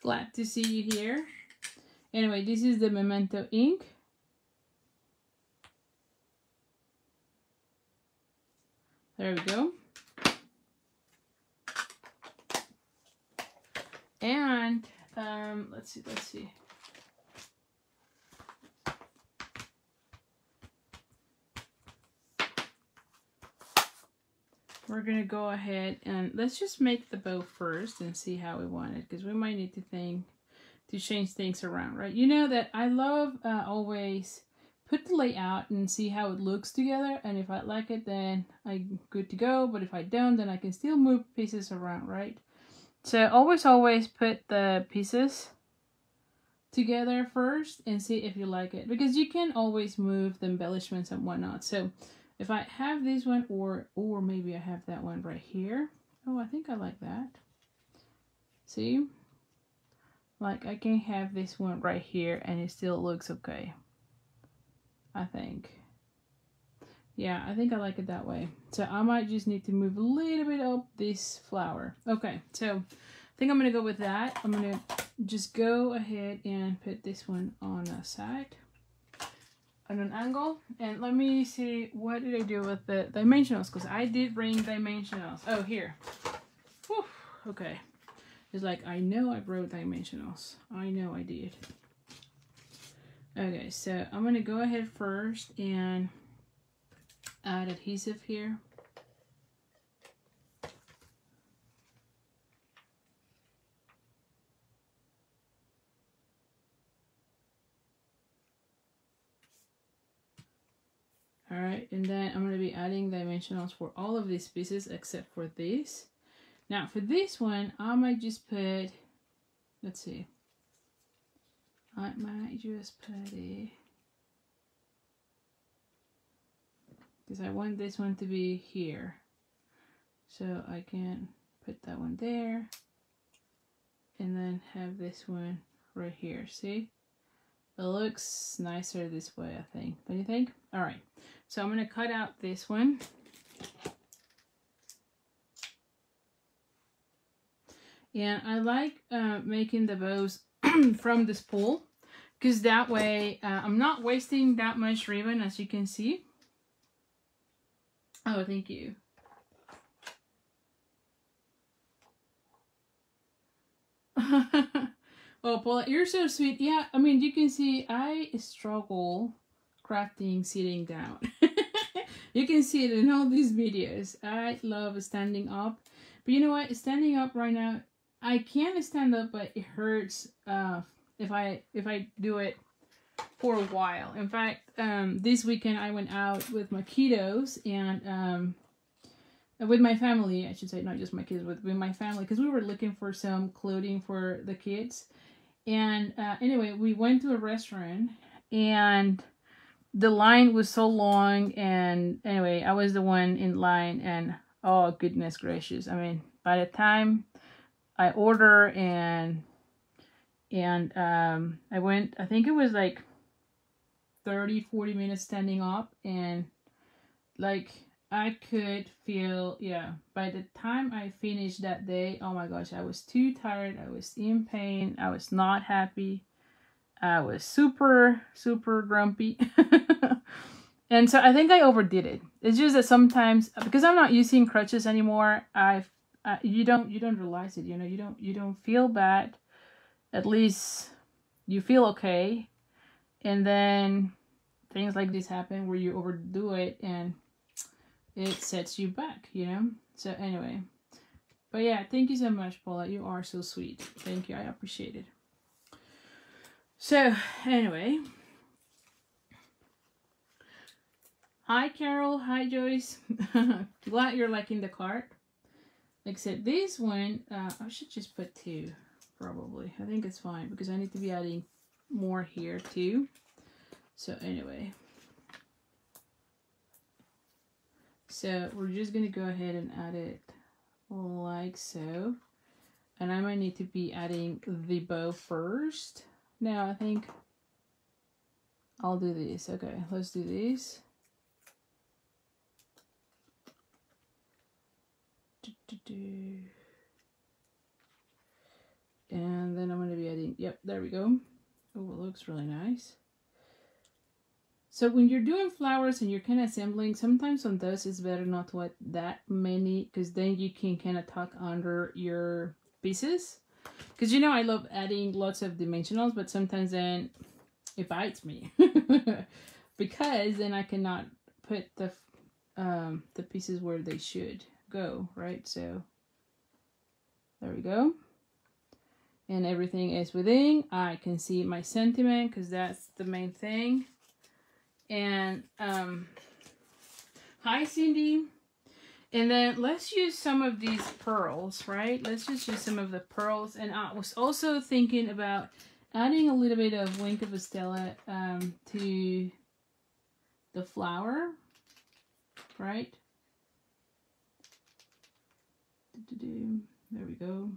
Glad to see you here. Anyway, this is the Memento ink. There we go. And um, let's see, let's see. We're going to go ahead and let's just make the bow first and see how we want it because we might need to think to change things around, right? You know that I love uh, always put the layout and see how it looks together and if I like it then I'm good to go but if I don't then I can still move pieces around, right? So always always put the pieces together first and see if you like it. Because you can always move the embellishments and whatnot. So if I have this one or or maybe I have that one right here. Oh I think I like that. See? Like I can have this one right here and it still looks okay. I think. Yeah, I think I like it that way. So I might just need to move a little bit up this flower. Okay, so I think I'm going to go with that. I'm going to just go ahead and put this one on a side on an angle and let me see what did I do with the dimensionals because I did bring dimensionals oh here Whew. okay it's like I know I brought dimensionals I know I did Okay, so I'm to go ahead first and add adhesive here. Alright, and then I'm going to be adding dimensionals for all of these pieces except for this. Now for this one, I might just put, let's see, I might just put it because I want this one to be here. So I can put that one there and then have this one right here. See? It looks nicer this way I think. Don't you think? All right so I'm gonna cut out this one. And I like uh, making the bows from the spool because that way uh, I'm not wasting that much ribbon as you can see. Oh, thank you. oh, Paula, you're so sweet. Yeah, I mean, you can see I struggle crafting sitting down. you can see it in all these videos. I love standing up. But you know what? Standing up right now I can stand up, but it hurts uh, if I if I do it for a while. In fact, um, this weekend I went out with my kiddos and um, with my family, I should say, not just my kids, with, with my family, because we were looking for some clothing for the kids. And uh, anyway, we went to a restaurant and the line was so long. And anyway, I was the one in line, and oh, goodness gracious. I mean, by the time I order and and um, I went, I think it was like 30, 40 minutes standing up and like I could feel, yeah, by the time I finished that day, oh my gosh, I was too tired. I was in pain. I was not happy. I was super, super grumpy. and so I think I overdid it. It's just that sometimes, because I'm not using crutches anymore, I've uh, you don't you don't realize it you know you don't you don't feel bad at least you feel okay and then things like this happen where you overdo it and it sets you back you know? So anyway. But yeah thank you so much paula. You are so sweet. Thank you. I appreciate it. So anyway. Hi carol. Hi joyce. Glad you're liking the cart. Except this one, uh, I should just put two, probably. I think it's fine because I need to be adding more here too. So anyway. So we're just going to go ahead and add it like so. And I might need to be adding the bow first. Now I think I'll do this. Okay, let's do this. And then I'm going to be adding, yep, there we go. Oh, it looks really nice. So when you're doing flowers and you're kind of assembling, sometimes on those it's better not to that many because then you can kind of tuck under your pieces. Because you know I love adding lots of dimensionals, but sometimes then it bites me. because then I cannot put the um, the pieces where they should go, right? So there we go. And everything is within. I can see my sentiment because that's the main thing. And um, hi Cindy. And then let's use some of these pearls, right? Let's just use some of the pearls. And I was also thinking about adding a little bit of Wink of a Stella um, to the flower, right? There we go.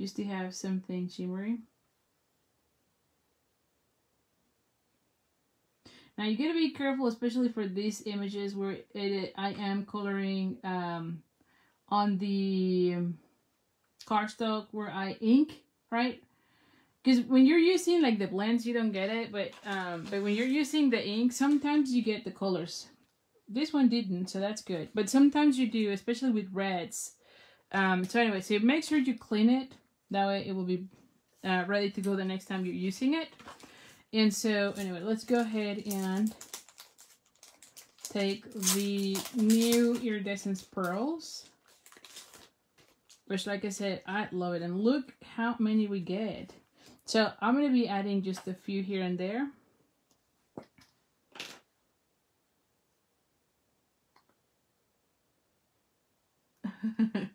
Used to have something shimmery. Now you gotta be careful, especially for these images where it, I am coloring um, on the cardstock where I ink, right? Because when you're using like the blends, you don't get it, but um, but when you're using the ink, sometimes you get the colors. This one didn't, so that's good. But sometimes you do, especially with reds. Um, so anyway, so make sure you clean it. That way it will be uh, ready to go the next time you're using it. And so anyway, let's go ahead and take the new iridescence pearls. Which like I said, I love it. And look how many we get. So I'm going to be adding just a few here and there.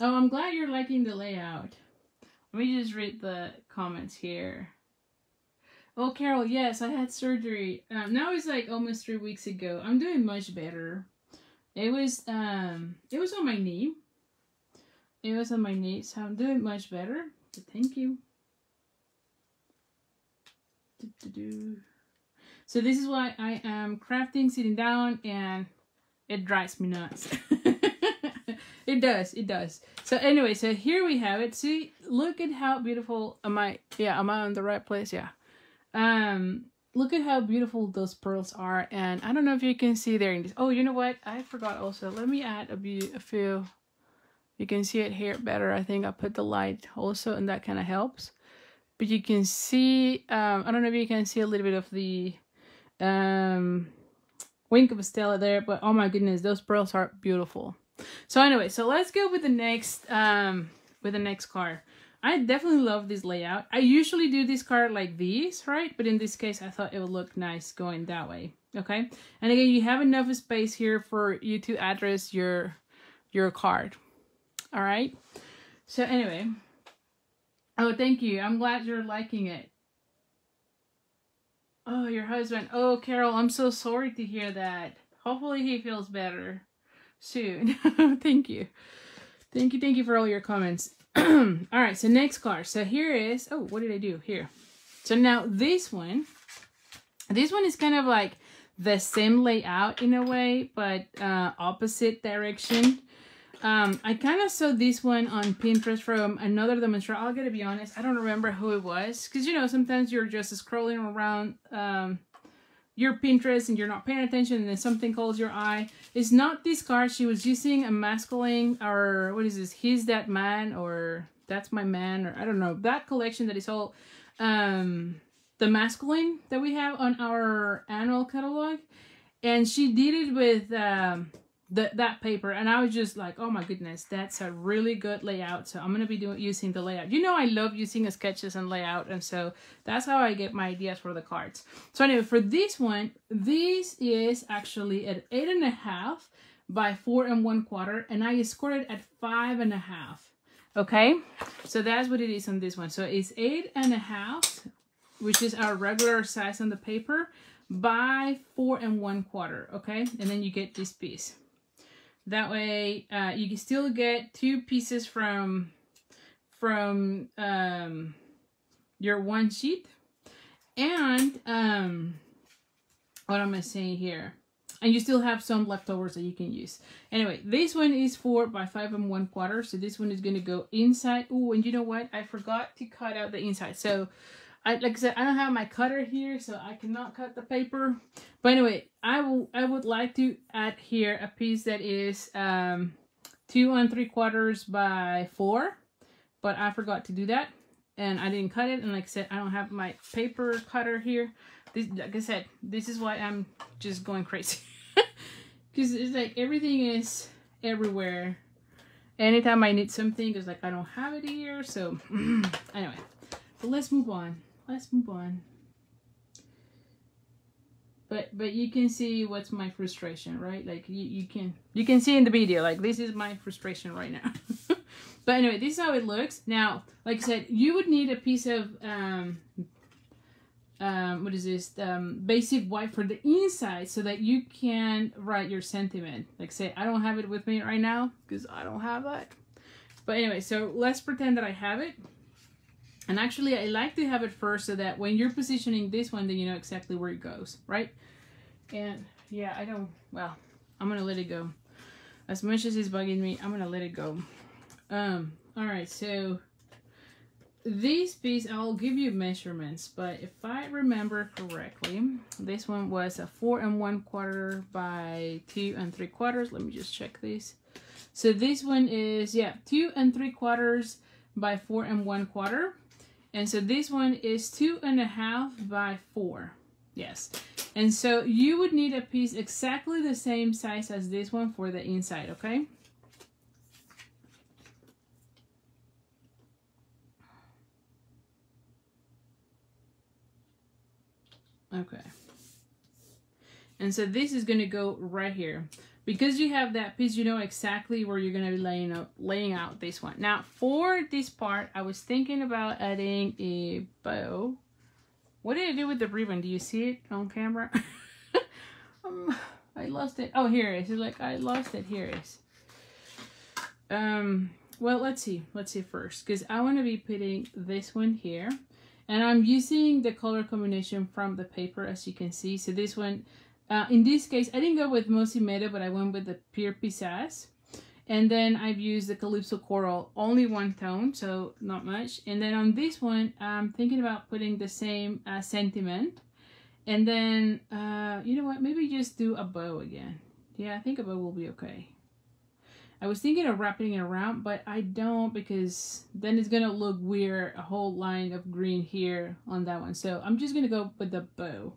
oh, I'm glad you're liking the layout. Let me just read the comments here. Oh, Carol, yes, I had surgery. Um, now it's like almost three weeks ago. I'm doing much better. It was um, it was on my knee. It was on my knee, so I'm doing much better. Thank you. So this is why I am crafting sitting down, and it drives me nuts. it does, it does. So anyway, so here we have it. See, look at how beautiful am I? Yeah, am I on the right place? Yeah. Um, look at how beautiful those pearls are. And I don't know if you can see there in this. Oh, you know what? I forgot also. Let me add a, a few. You can see it here better. I think I put the light also and that kind of helps. But you can see, um, I don't know if you can see a little bit of the um, wink of a Stella there. But oh my goodness, those pearls are beautiful. So anyway, so let's go with the next um, with the next card. I definitely love this layout. I usually do this card like these, right? But in this case, I thought it would look nice going that way, okay? And again, you have enough space here for you to address your, your card, all right? So anyway, oh, thank you. I'm glad you're liking it. Oh, your husband. Oh, Carol, I'm so sorry to hear that. Hopefully he feels better soon. thank you. Thank you, thank you for all your comments. all right, so next card. So here is, oh, what did I do here? So now this one, this one is kind of like the same layout in a way, but uh, opposite direction. Um, I kind of saw this one on Pinterest from another demonstrator. I'll gotta be honest, I don't remember who it was. Because, you know, sometimes you're just scrolling around um, your Pinterest and you're not paying attention and then something calls your eye. It's not this card. She was using a masculine or what is this? He's that man or that's my man or I don't know. That collection that is all um, the masculine that we have on our annual catalog. And she did it with um, the, that paper and I was just like, oh my goodness, that's a really good layout. So I'm going to be doing using the layout. You know I love using sketches and layout and so that's how I get my ideas for the cards. So anyway, for this one, this is actually at eight and a half by four and one quarter and I scored it at five and a half. Okay, so that's what it is on this one. So it's eight and a half, which is our regular size on the paper by four and one quarter. Okay, and then you get this piece. That way, uh, you can still get two pieces from from um, your one sheet. And um, what am I saying here? And you still have some leftovers that you can use. Anyway, this one is four by five and one quarter. So this one is going to go inside. Oh, and you know what? I forgot to cut out the inside. So I, like I said, I don't have my cutter here, so I cannot cut the paper. But anyway, I will. I would like to add here a piece that is um, two and three quarters by four, but I forgot to do that, and I didn't cut it. And like I said, I don't have my paper cutter here. This, like I said, this is why I'm just going crazy. because it's like everything is everywhere anytime I need something it's like I don't have it here so anyway but let's move on let's move on. But but you can see what's my frustration right? Like you, you can you can see in the video like this is my frustration right now. But anyway this is how it looks. Now like I said you would need a piece of um um, what is this? Um, basic white for the inside so that you can write your sentiment. Like say I don't have it with me right now because I don't have that. But anyway so let's pretend that I have it and actually I like to have it first so that when you're positioning this one then you know exactly where it goes right? And yeah I don't well I'm gonna let it go. As much as it's bugging me I'm gonna let it go. Um all right so this piece I'll give you measurements but if I remember correctly this one was a four and one quarter by two and three quarters. Let me just check this. So this one is yeah two and three quarters by four and one quarter and so this one is two and a half by four yes and so you would need a piece exactly the same size as this one for the inside okay Okay. And so this is going to go right here. Because you have that piece, you know exactly where you're going to be laying out, laying out this one. Now, for this part, I was thinking about adding a bow. What did I do with the ribbon? Do you see it on camera? um, I lost it. Oh, here it is. It's like, I lost it. Here it is. Um, well, let's see. Let's see first. Because I want to be putting this one here. And I'm using the color combination from the paper, as you can see. So this one, uh, in this case, I didn't go with Mossy Meadow, but I went with the Pear Pizzazz. And then I've used the Calypso Coral, only one tone, so not much. And then on this one, I'm thinking about putting the same uh, sentiment. And then, uh, you know what, maybe just do a bow again. Yeah, I think a bow will be okay. I was thinking of wrapping it around, but I don't because then it's going to look weird, a whole line of green here on that one. So I'm just going to go with the bow.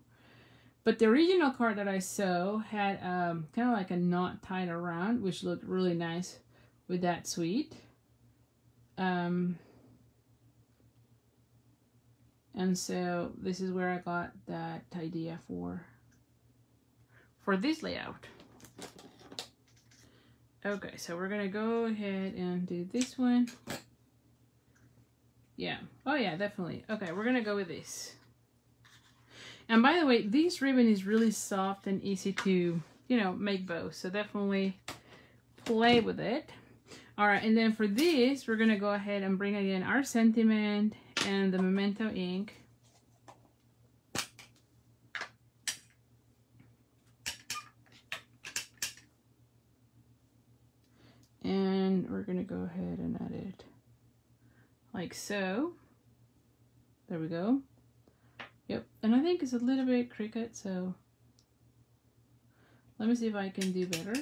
But the original card that I sew had um, kind of like a knot tied around, which looked really nice with that suite. Um, and so this is where I got that idea for, for this layout. Okay, so we're to go ahead and do this one. Yeah. Oh, yeah, definitely. Okay, we're to go with this. And by the way, this ribbon is really soft and easy to, you know, make bows. So definitely play with it. All right, and then for this, we're to go ahead and bring again our sentiment and the Memento ink. and we're to go ahead and add it like so. There we go. Yep, and I think it's a little bit crooked, so let me see if I can do better.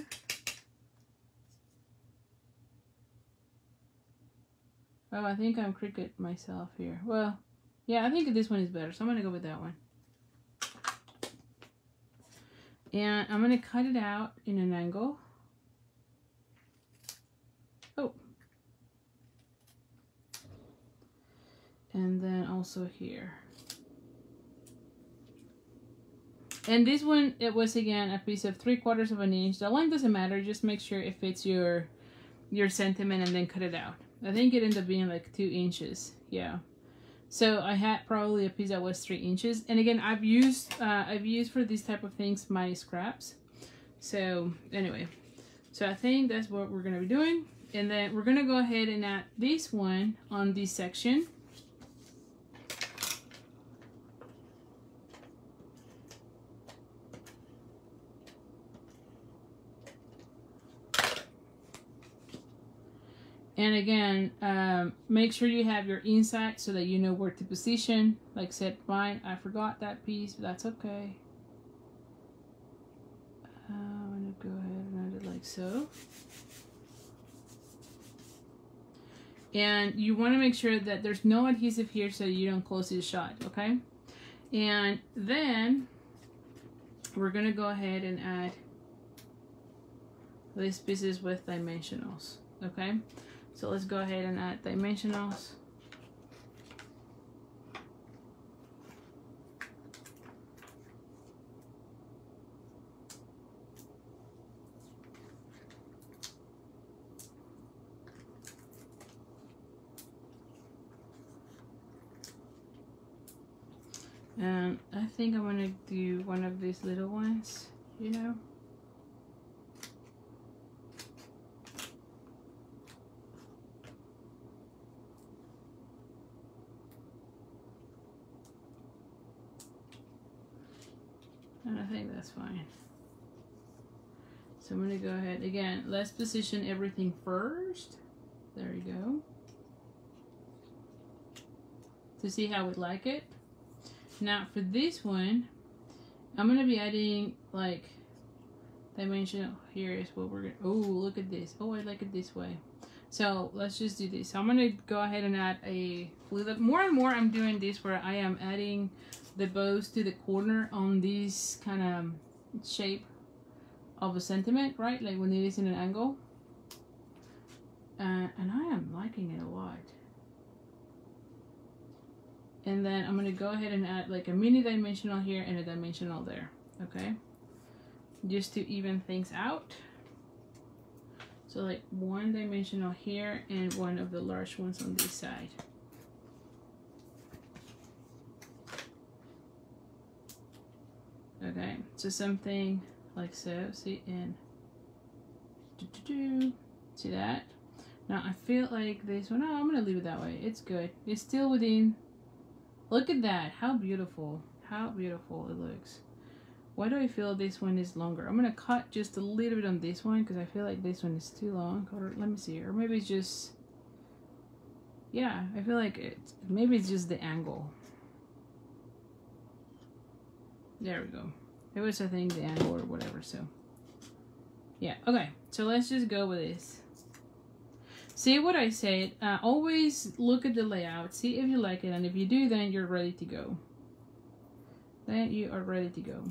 Oh, I think I'm crooked myself here. Well, yeah, I think this one is better, so I'm going to go with that one. And I'm going to cut it out in an angle. Oh. And then also here and this one it was again a piece of three quarters of an inch. The length doesn't matter. Just make sure it fits your your sentiment and then cut it out. I think it ended up being like two inches. Yeah. So I had probably a piece that was three inches. And again I've used uh, I've used for these type of things my scraps. So anyway. So I think that's what we're gonna be doing. And then we're gonna go ahead and add this one on this section And again, um, make sure you have your insight so that you know where to position. Like I said, mine, I forgot that piece, but that's okay. Uh, I'm to go ahead and add it like so. And you want to make sure that there's no adhesive here so you don't close the shot, okay? And then we're to go ahead and add these pieces with dimensionals, okay? So let's go ahead and add dimensionals. And I think I'm gonna do one of these little ones, you know? Think that's fine. So I'm gonna go ahead, again, let's position everything first. There you go. To see how we like it. Now for this one, I'm gonna be adding like dimensional. Here is what we're gonna. Oh, look at this. Oh, I like it this way. So let's just do this. So I'm gonna go ahead and add a more and more. I'm doing this where I am adding the bows to the corner on this kind of shape of a sentiment, right? Like when it is in an angle. Uh, and I am liking it a lot. And then I'm to go ahead and add like a mini dimensional here and a dimensional there. Okay. Just to even things out. So like one dimensional here and one of the large ones on this side. Okay, so something like so. See in. Do, do, do. See that? Now I feel like this one. No, I'm gonna leave it that way. It's good. It's still within Look at that. How beautiful. How beautiful it looks. Why do I feel this one is longer? I'm going to cut just a little bit on this one because I feel like this one is too long. Or let me see. Or maybe it's just... Yeah, I feel like it. Maybe it's just the angle. There we go. It was, I think, the angle or whatever, so... Yeah, okay. So let's just go with this. See what I said. Uh, always look at the layout, see if you like it, and if you do, then you're ready to go. Then you are ready to go.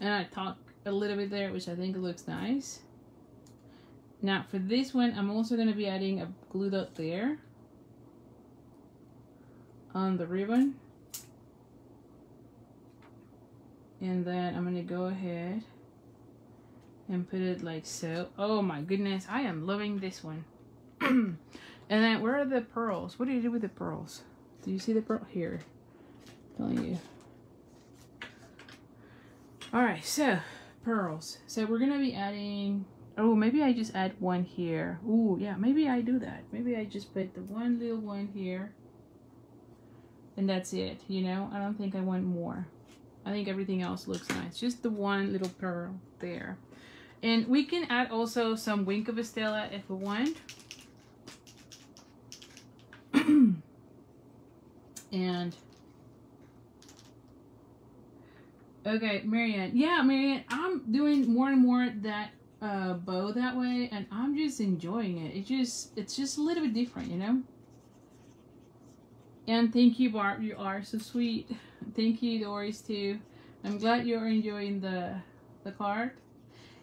And I talk a little bit there, which I think looks nice. Now for this one, I'm also going to be adding a glue dot there on the ribbon. And then I'm going to go ahead and put it like so. Oh my goodness, I am loving this one. and then where are the pearls? What do you do with the pearls? Do you see the pearl? Here. I'm telling you. Alright, so pearls. So we're to be adding... Oh, maybe I just add one here. Ooh, yeah, maybe I do that. Maybe I just put the one little one here and that's it you know I don't think I want more I think everything else looks nice just the one little pearl there and we can add also some wink of Estella if we want and okay Marianne yeah Marianne I'm doing more and more that uh, bow that way and I'm just enjoying it it just it's just a little bit different you know and thank you, Barb. You are so sweet. Thank you, Doris, too. I'm glad you're enjoying the, the card.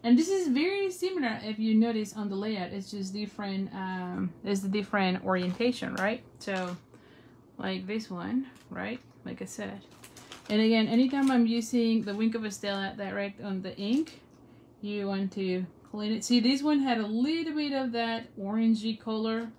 And this is very similar, if you notice on the layout. It's just different, um, it's the different orientation, right? So, like this one, right? Like I said. And again, anytime I'm using the Wink of Estella direct on the ink, you want to clean it. See, this one had a little bit of that orangey color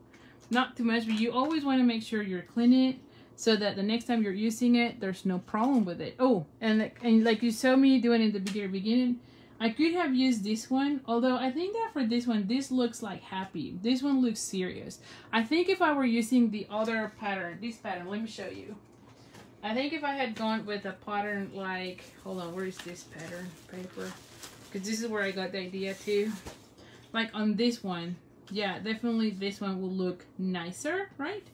not too much, but you always want to make sure you're cleaning it so that the next time you're using it, there's no problem with it. Oh, and like, and like you saw me doing in the very beginning, I could have used this one, although I think that for this one, this looks like happy. This one looks serious. I think if I were using the other pattern, this pattern, let me show you. I think if I had gone with a pattern like, hold on, where is this pattern paper? Because this is where I got the idea too. Like on this one, yeah, definitely this one will look nicer, right?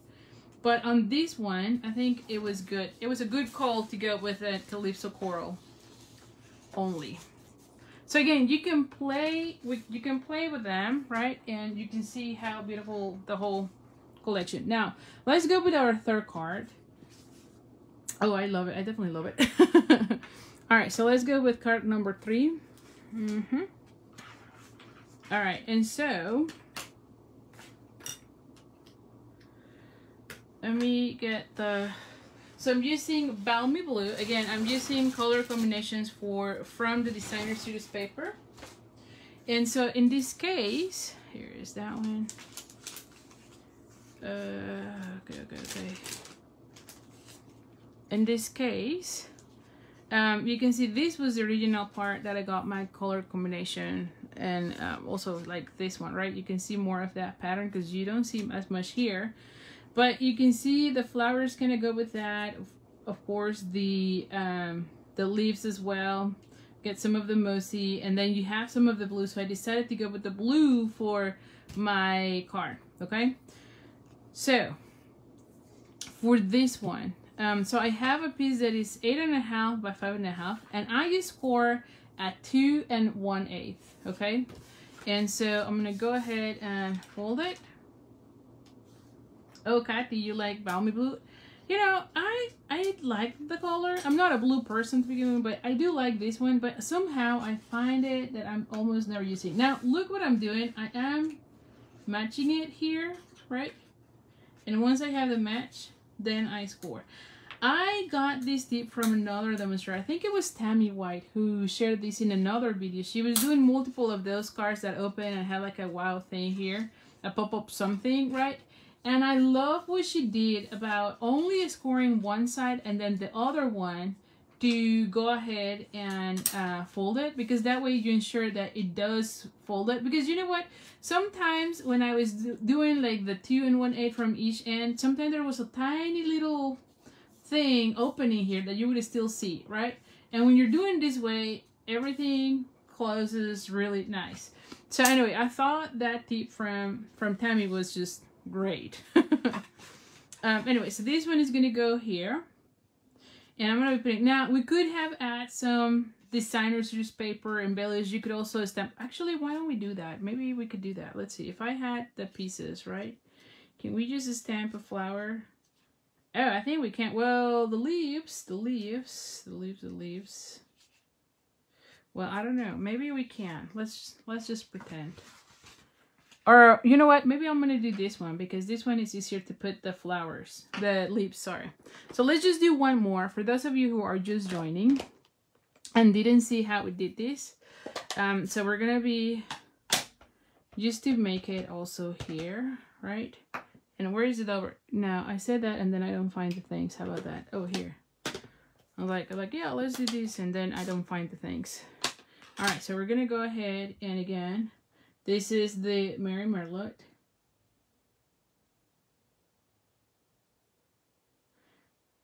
But on this one, I think it was good. It was a good call to go with a Calypso Coral only. So again, you can play with you can play with them, right? And you can see how beautiful the whole collection. Now, let's go with our third card. Oh, I love it. I definitely love it. All right, so let's go with card number three. Mm-hmm. All right, and so let me get the so I'm using Balmy Blue. Again, I'm using color combinations for from the designer series paper. And so in this case, here is that one. Uh, okay, okay, okay. In this case, um, you can see this was the original part that I got my color combination and um, also like this one, right? You can see more of that pattern because you don't see as much here. But you can see the flowers kind of go with that. Of course, the um, the leaves as well. Get some of the mossy, and then you have some of the blue. So I decided to go with the blue for my card. Okay. So for this one, um, so I have a piece that is eight and a half by five and a half, and I just score at two and one eighth. Okay. And so I'm gonna go ahead and fold it oh Kathy, you like balmy blue? You know, I I like the color. I'm not a blue person to begin with, but I do like this one. But somehow I find it that I'm almost never using. Now look what I'm doing. I am matching it here, right? And once I have the match, then I score. I got this tip from another demonstrator. I think it was Tammy White who shared this in another video. She was doing multiple of those cards that open and had like a wow thing here, a pop-up something, right? And I love what she did about only scoring one side and then the other one to go ahead and uh, fold it because that way you ensure that it does fold it because you know what sometimes when I was doing like the two and one eight from each end sometimes there was a tiny little thing opening here that you would still see right and when you're doing this way everything closes really nice so anyway I thought that tip from from Tammy was just great. um, anyway, so this one is going to go here. And I'm going to be putting, now we could have add some designer's series paper embellish. You could also stamp, actually, why don't we do that? Maybe we could do that. Let's see, if I had the pieces, right? Can we just stamp a flower? Oh, I think we can't. Well, the leaves, the leaves, the leaves, the leaves. Well, I don't know. Maybe we can. Let's let's just pretend. Or, you know what? Maybe I'm to do this one because this one is easier to put the flowers, the leaves, sorry. So let's just do one more. For those of you who are just joining and didn't see how we did this. Um, so we're to be, just to make it also here, right? And where is it over? Now, I said that and then I don't find the things. How about that? Oh, here. I'm like, I'm like, yeah, let's do this. And then I don't find the things. All right, so we're going to go ahead and again this is the Merry Merlot.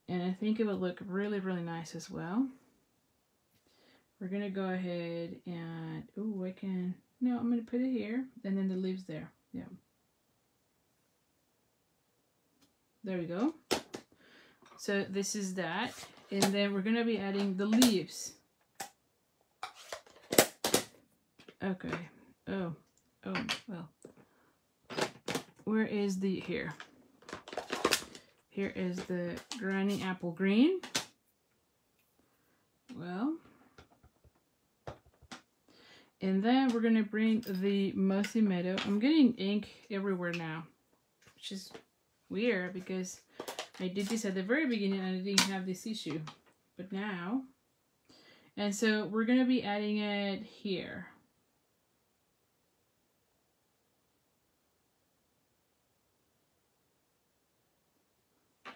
And I think it would look really, really nice as well. We're going to go ahead and, oh, I can, no, I'm going to put it here and then the leaves there. Yeah. There we go. So this is that. And then we're going to be adding the leaves. Okay. Oh, Oh, well. Where is the, here. Here is the Granny Apple Green. Well. And then we're going to bring the Mossy Meadow. I'm getting ink everywhere now, which is weird because I did this at the very beginning and I didn't have this issue. But now, and so we're going to be adding it here.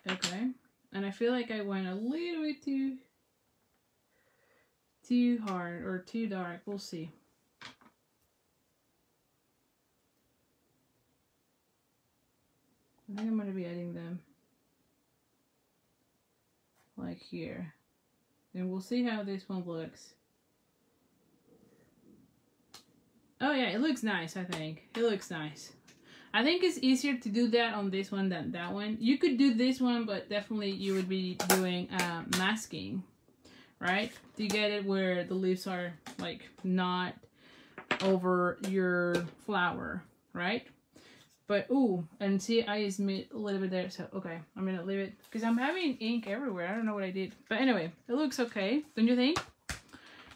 Okay. And I feel like I went a little bit too too hard or too dark. We'll see. I think I'm going to be adding them like here. And we'll see how this one looks. Oh yeah, it looks nice, I think. It looks nice. I think it's easier to do that on this one than that one. You could do this one, but definitely you would be doing uh, masking, right? You get it where the leaves are like not over your flower, right? But, ooh, and see, I just made a little bit there, so, okay, I'm gonna leave it, because I'm having ink everywhere, I don't know what I did. But anyway, it looks okay, don't you think?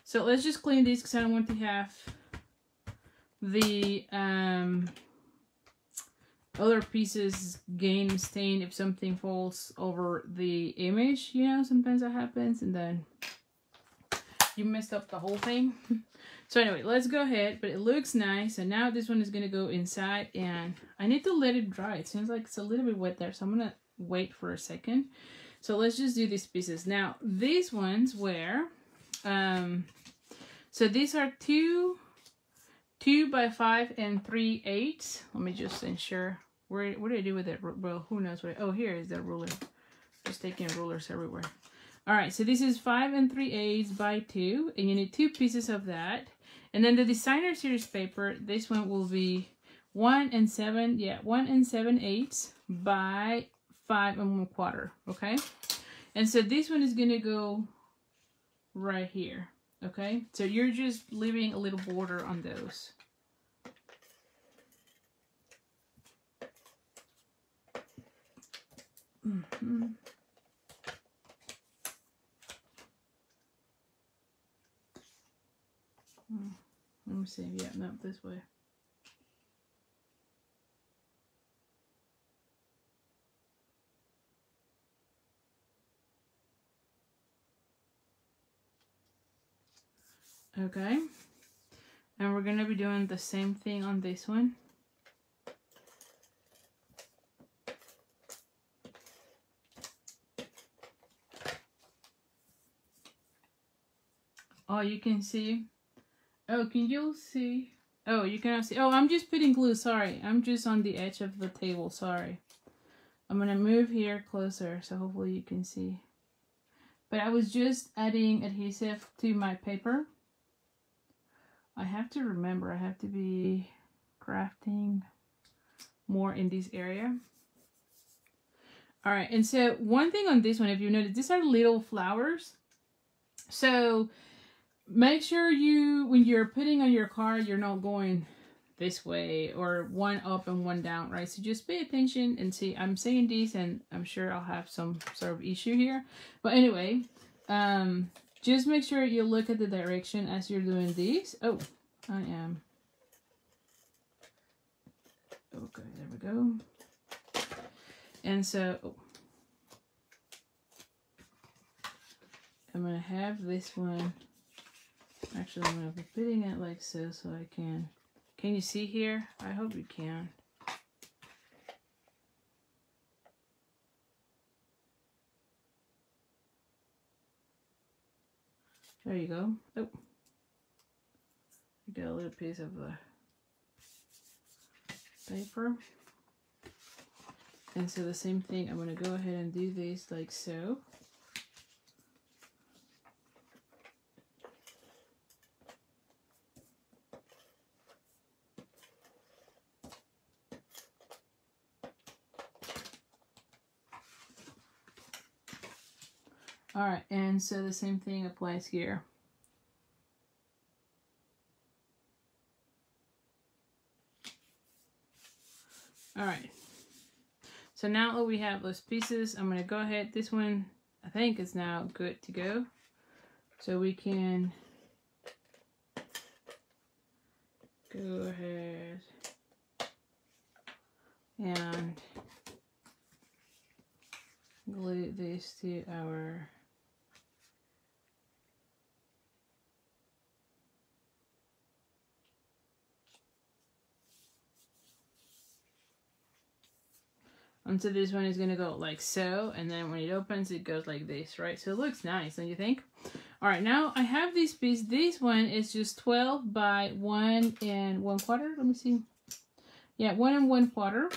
So let's just clean this, because I don't want to have the, um, other pieces gain stain if something falls over the image, you know, sometimes that happens, and then you messed up the whole thing. so anyway, let's go ahead, but it looks nice, and now this one is gonna go inside, and I need to let it dry. It seems like it's a little bit wet there, so I'm gonna wait for a second. So let's just do these pieces. Now, these ones were, um, so these are two, two by five and three eighths. Let me just ensure where, what do I do with it? Well, who knows what, I, oh, here is the ruler. Just taking rulers everywhere. All right, so this is 5 and 3 eighths by 2, and you need two pieces of that. And then the designer series paper, this one will be 1 and 7, yeah, 1 and 7 eighths by 5 and 1 quarter, okay? And so this one is going to go right here, okay? So you're just leaving a little border on those. Mm -hmm. Let me see. Yeah, no, this way. Okay. And we're going to be doing the same thing on this one. Oh, you can see Oh, can you see? Oh, you cannot see. Oh, I'm just putting glue. Sorry. I'm just on the edge of the table. Sorry. I'm going to move here closer so hopefully you can see. But I was just adding adhesive to my paper. I have to remember I have to be crafting more in this area. All right, and so one thing on this one, if you notice, these are little flowers. So make sure you, when you're putting on your card, you're not going this way or one up and one down, right? So just pay attention and see. I'm saying these and I'm sure I'll have some sort of issue here. But anyway, um, just make sure you look at the direction as you're doing these. Oh, I am. Okay, there we go. And so, oh. I'm to have this one Actually, I'm going to be putting it like so, so I can... Can you see here? I hope you can. There you go. Oh. I got a little piece of the paper. And so the same thing, I'm going to go ahead and do this like so. All right, and so the same thing applies here. All right, so now that we have those pieces, I'm gonna go ahead, this one I think is now good to go. So we can go ahead and glue this to our And so this one is going to go like so, and then when it opens, it goes like this, right? So it looks nice, don't you think? All right, now I have this piece. This one is just 12 by 1 and 1 quarter. Let me see. Yeah, 1 and 1 quarter.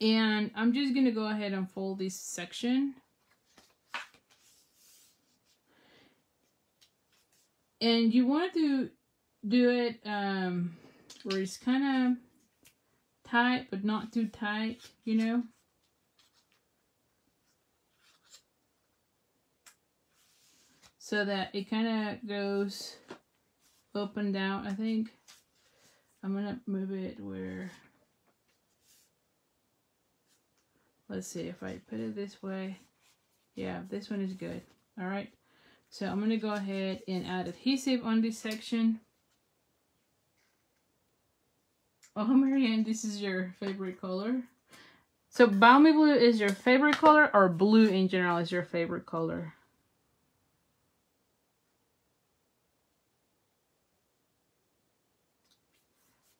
And I'm just going to go ahead and fold this section. And you want to do it um, where it's kind of tight, but not too tight, you know. so that it kind of goes up and down I think. I'm gonna move it where let's see if I put it this way yeah this one is good all right? So I'm gonna go ahead and add adhesive on this section oh Marianne this is your favorite color so balmy blue is your favorite color or blue in general is your favorite color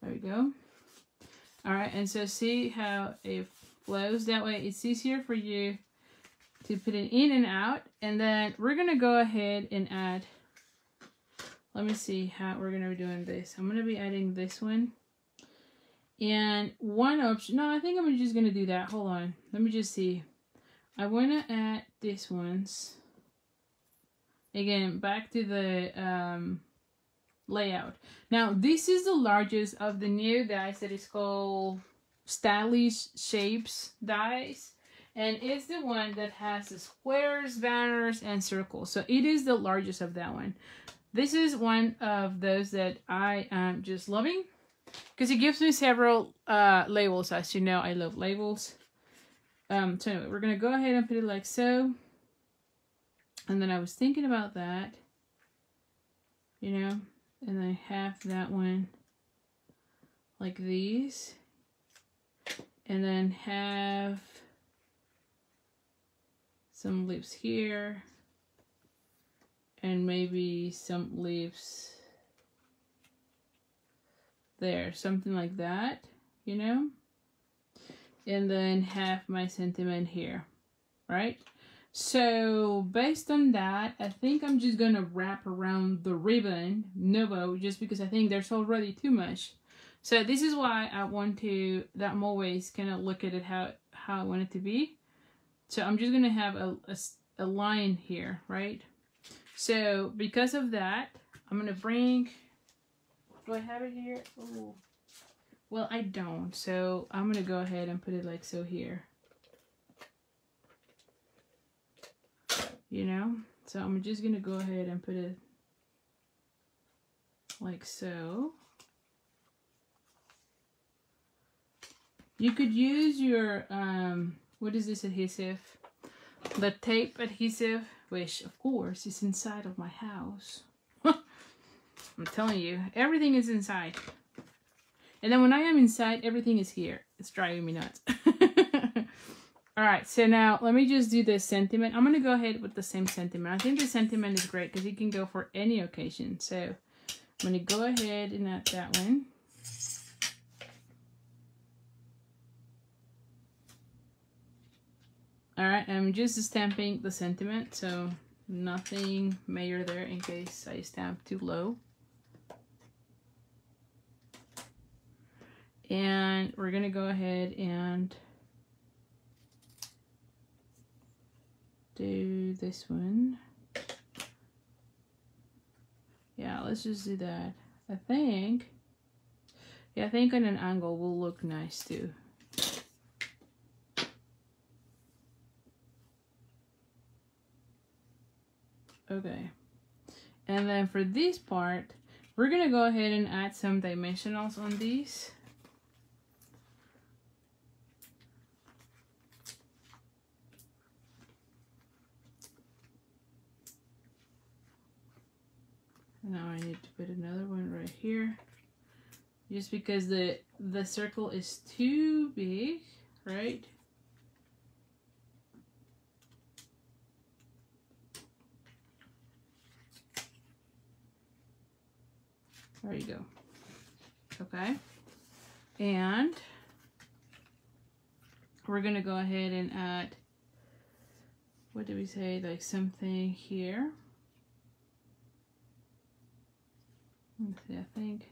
There we go. All right, and so see how it flows that way. It's easier for you to put it in and out. And then we're going to go ahead and add, let me see how we're going to be doing this. I'm going to be adding this one. And one option, no, I think I'm just going to do that. Hold on. Let me just see. I want to add this ones. Again, back to the um, layout. Now, this is the largest of the new dies that is called Stylish Shapes dies. And it's the one that has the squares, banners, and circles. So it is the largest of that one. This is one of those that I am just loving because it gives me several uh, labels. As you know, I love labels. Um, so anyway, we're going to go ahead and put it like so. And then I was thinking about that, you know, and I have that one like these and then have some leaves here and maybe some leaves there something like that you know and then have my sentiment here right so based on that, I think I'm just gonna wrap around the ribbon Nuvo just because I think there's already too much. So this is why I want to, that I'm always of look at it how, how I want it to be. So I'm just gonna have a, a, a line here, right? So because of that, I'm gonna bring, do I have it here? Oh, well I don't. So I'm gonna go ahead and put it like so here. you know? So I'm just going to go ahead and put it like so. You could use your, um, what is this adhesive? The tape adhesive, which of course is inside of my house. I'm telling you, everything is inside. And then when I am inside, everything is here. It's driving me nuts. All right, so now let me just do the sentiment. I'm going to go ahead with the same sentiment. I think the sentiment is great because it can go for any occasion. So I'm going to go ahead and add that one. All right, I'm just stamping the sentiment, so nothing major there in case I stamp too low. And we're going to go ahead and do this one. Yeah, let's just do that. I think, yeah, I think on an angle will look nice too. Okay. And then for this part, we're to go ahead and add some dimensionals on these. Now I need to put another one right here. Just because the, the circle is too big, right? There you go. Okay. And we're going to go ahead and add, what did we say, like something here. Let's see, I think,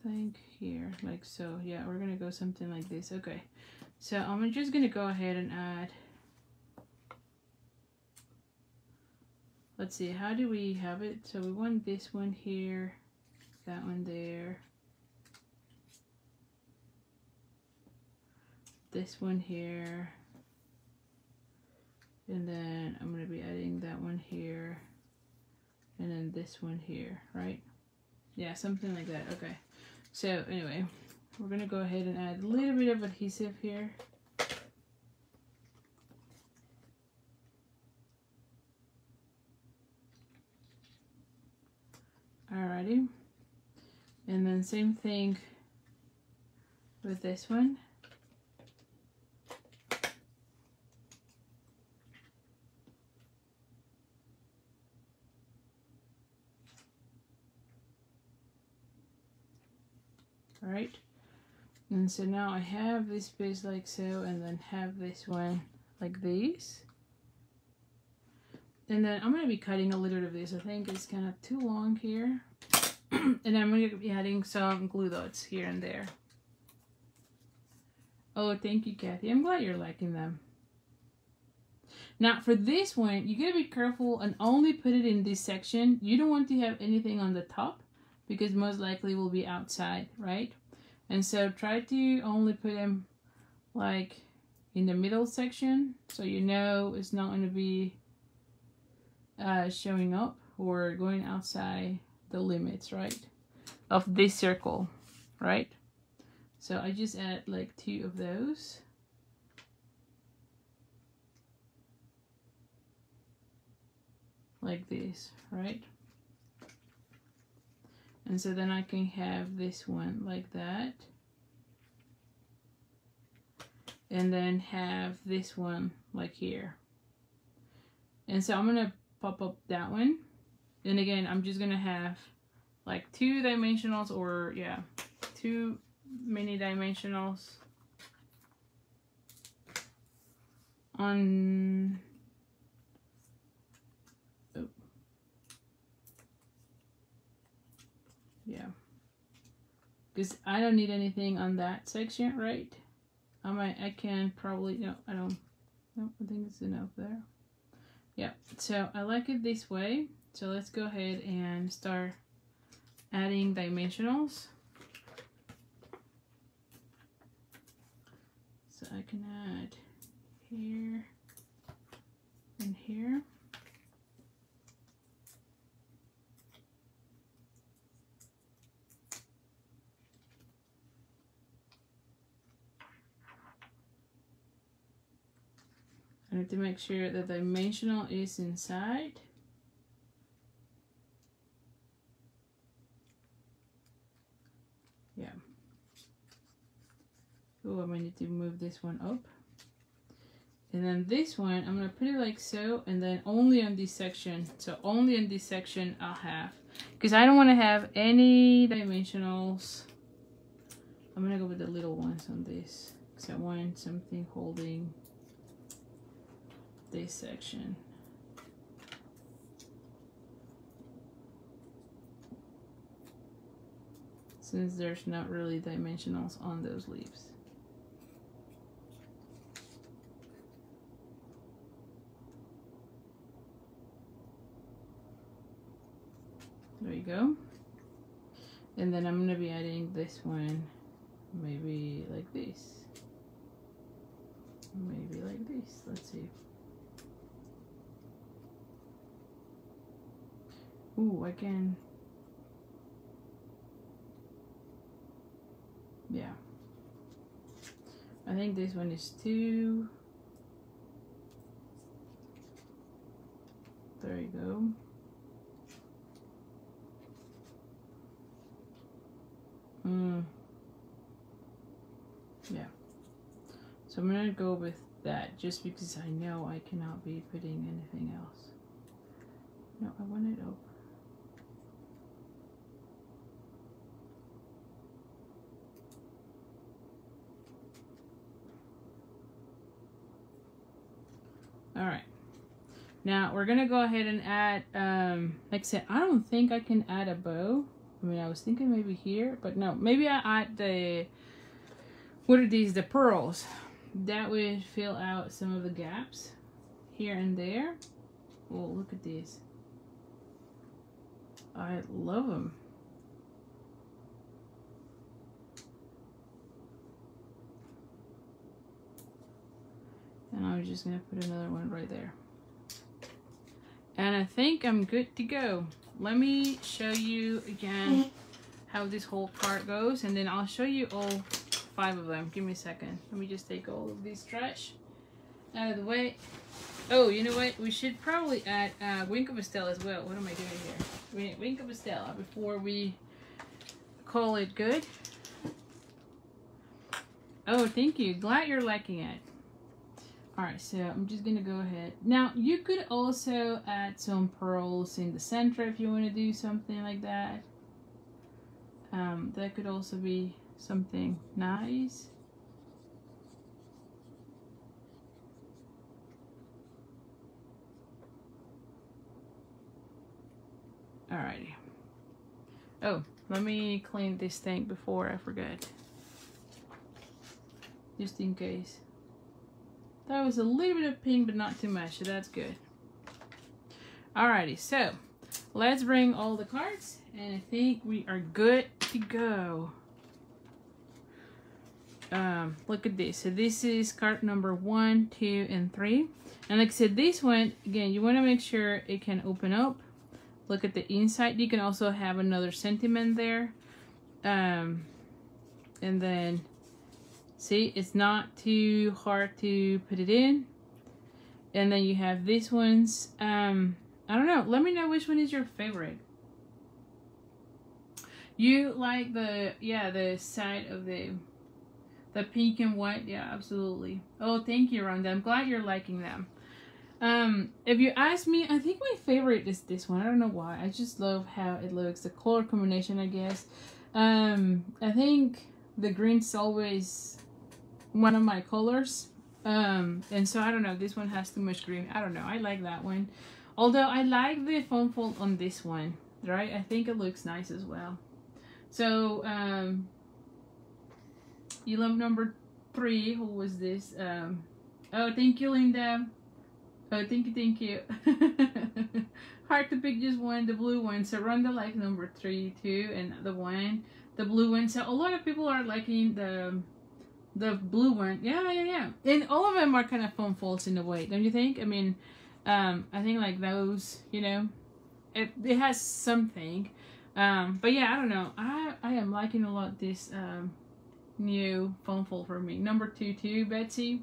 I think here, like so. Yeah, we're gonna go something like this. Okay, so I'm just gonna go ahead and add. Let's see, how do we have it? So we want this one here, that one there. This one here, and then I'm going to be adding that one here and then this one here right? Yeah something like that okay. So anyway we're going to go ahead and add a little bit of adhesive here. Alrighty. And then same thing with this one all right and so now I have this piece like so and then have this one like this. And then I'm going to be cutting a little bit of this. I think it's kind of too long here. And I'm going to be adding some glue dots here and there. Oh thank you Kathy. I'm glad you're liking them. Now for this one you gotta be careful and only put it in this section. You don't want to have anything on the top because most likely will be outside, right? And so try to only put them like in the middle section so you know it's not going to be uh, showing up or going outside the limits, right? Of this circle, right? So I just add like two of those. Like this, right? And so then I can have this one like that. And then have this one like here. And so I'm going to pop up that one. And again, I'm just going to have like two dimensionals or yeah, two mini dimensionals on yeah because I don't need anything on that section right? I might I can probably no I don't no I think it's enough there. Yeah so I like it this way. So let's go ahead and start adding dimensionals. So I can add here and here I need to make sure the dimensional is inside. Yeah. Oh, I might need to move this one up. And then this one, I'm to put it like so, and then only on this section. So only on this section I'll have. Because I don't want to have any dimensionals. I'm going to go with the little ones on this. Because I want something holding this section. Since there's not really dimensionals on those leaves. There you go. And then I'm going to be adding this one maybe like this. Maybe like this. Let's see. Ooh, I can. Yeah. I think this one is two. There you go. Mm. Yeah. So I'm going to go with that just because I know I cannot be putting anything else. No, I want it open. All right. Now we're gonna go ahead and add, um, like I said, I don't think I can add a bow. I mean, I was thinking maybe here, but no, maybe I add the, what are these, the pearls. That would fill out some of the gaps here and there. Oh, look at these. I love them. And I'm just gonna put another one right there. And I think I'm good to go. Let me show you again how this whole card goes and then I'll show you all five of them. Give me a second. Let me just take all of this trash out of the way. Oh, you know what? We should probably add uh, Wink of a Stella as well. What am I doing here? Wink of a Stella before we call it good. Oh, thank you. Glad you're liking it. Alright, so I'm just gonna go ahead. Now, you could also add some pearls in the center if you want to do something like that. Um, that could also be something nice. Alrighty. Oh, let me clean this thing before I forget. Just in case. That was a little bit of pink, but not too much, so that's good. Alrighty, so let's bring all the cards, and I think we are good to go. Um, look at this. So this is card number one, two, and three. And like I said, this one, again, you want to make sure it can open up. Look at the inside. You can also have another sentiment there. Um, and then See, it's not too hard to put it in. And then you have these ones. Um, I don't know. Let me know which one is your favorite. You like the, yeah, the side of the, the pink and white. Yeah, absolutely. Oh, thank you, Rhonda. I'm glad you're liking them. Um, if you ask me, I think my favorite is this one. I don't know why. I just love how it looks. The color combination, I guess. Um, I think the green's always one of my colors. Um, and so I don't know, this one has too much green. I don't know, I like that one. Although I like the fun fold on this one, right? I think it looks nice as well. So, um, you love number three, who was this? Um, oh, thank you, Linda. Oh, thank you, thank you. Hard to pick just one, the blue one. So Rhonda like number three too, and the one, the blue one. So a lot of people are liking the the blue one. Yeah, yeah, yeah. And all of them are kind of fun folds in a way, don't you think? I mean, um, I think like those, you know, it, it has something. Um, but yeah, I don't know. I, I am liking a lot this um, new fun fold for me. Number two, too, Betsy.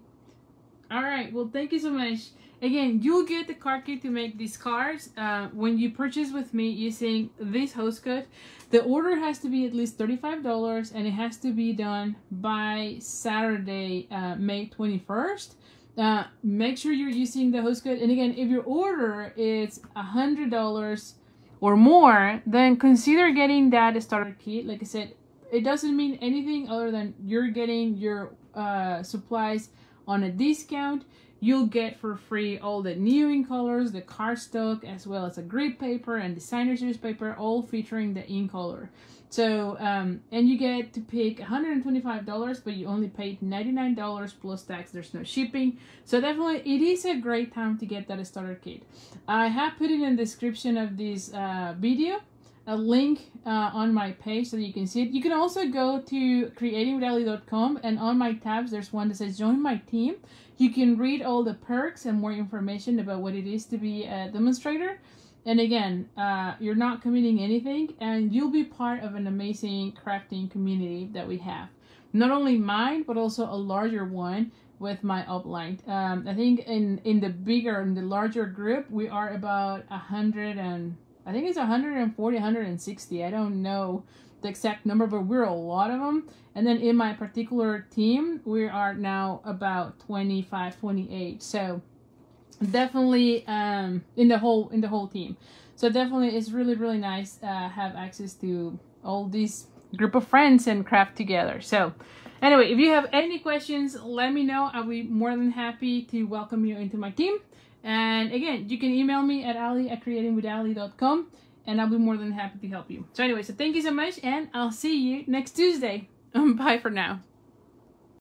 All right. Well, thank you so much. Again, you'll get the card kit to make these cards uh, when you purchase with me using this host code. The order has to be at least $35 and it has to be done by Saturday, uh, May 21st. Uh, make sure you're using the host code. And again, if your order is $100 or more, then consider getting that starter kit. Like I said, it doesn't mean anything other than you're getting your uh, supplies on a discount you'll get for free all the new colors, the cardstock, as well as a grid paper and designer series paper, all featuring the ink color. So, um, and you get to pick $125, but you only paid $99 plus tax. There's no shipping. So definitely, it is a great time to get that starter kit. I have put it in the description of this uh, video a link uh, on my page so you can see it. You can also go to creatingwithallie.com and on my tabs there's one that says join my team. You can read all the perks and more information about what it is to be a demonstrator. And again, uh, you're not committing anything and you'll be part of an amazing crafting community that we have. Not only mine, but also a larger one with my upline. Um, I think in, in the bigger, in the larger group, we are about a hundred and I think it's 140, 160. I don't know the exact number, but we're a lot of them. And then in my particular team, we are now about 25, 28. So definitely um, in the whole in the whole team. So definitely it's really really nice uh, have access to all these group of friends and craft together. So anyway, if you have any questions, let me know. I'll be more than happy to welcome you into my team. And again, you can email me at allie at creatingwithallie.com and I'll be more than happy to help you. So anyway, so thank you so much and I'll see you next Tuesday. Bye for now.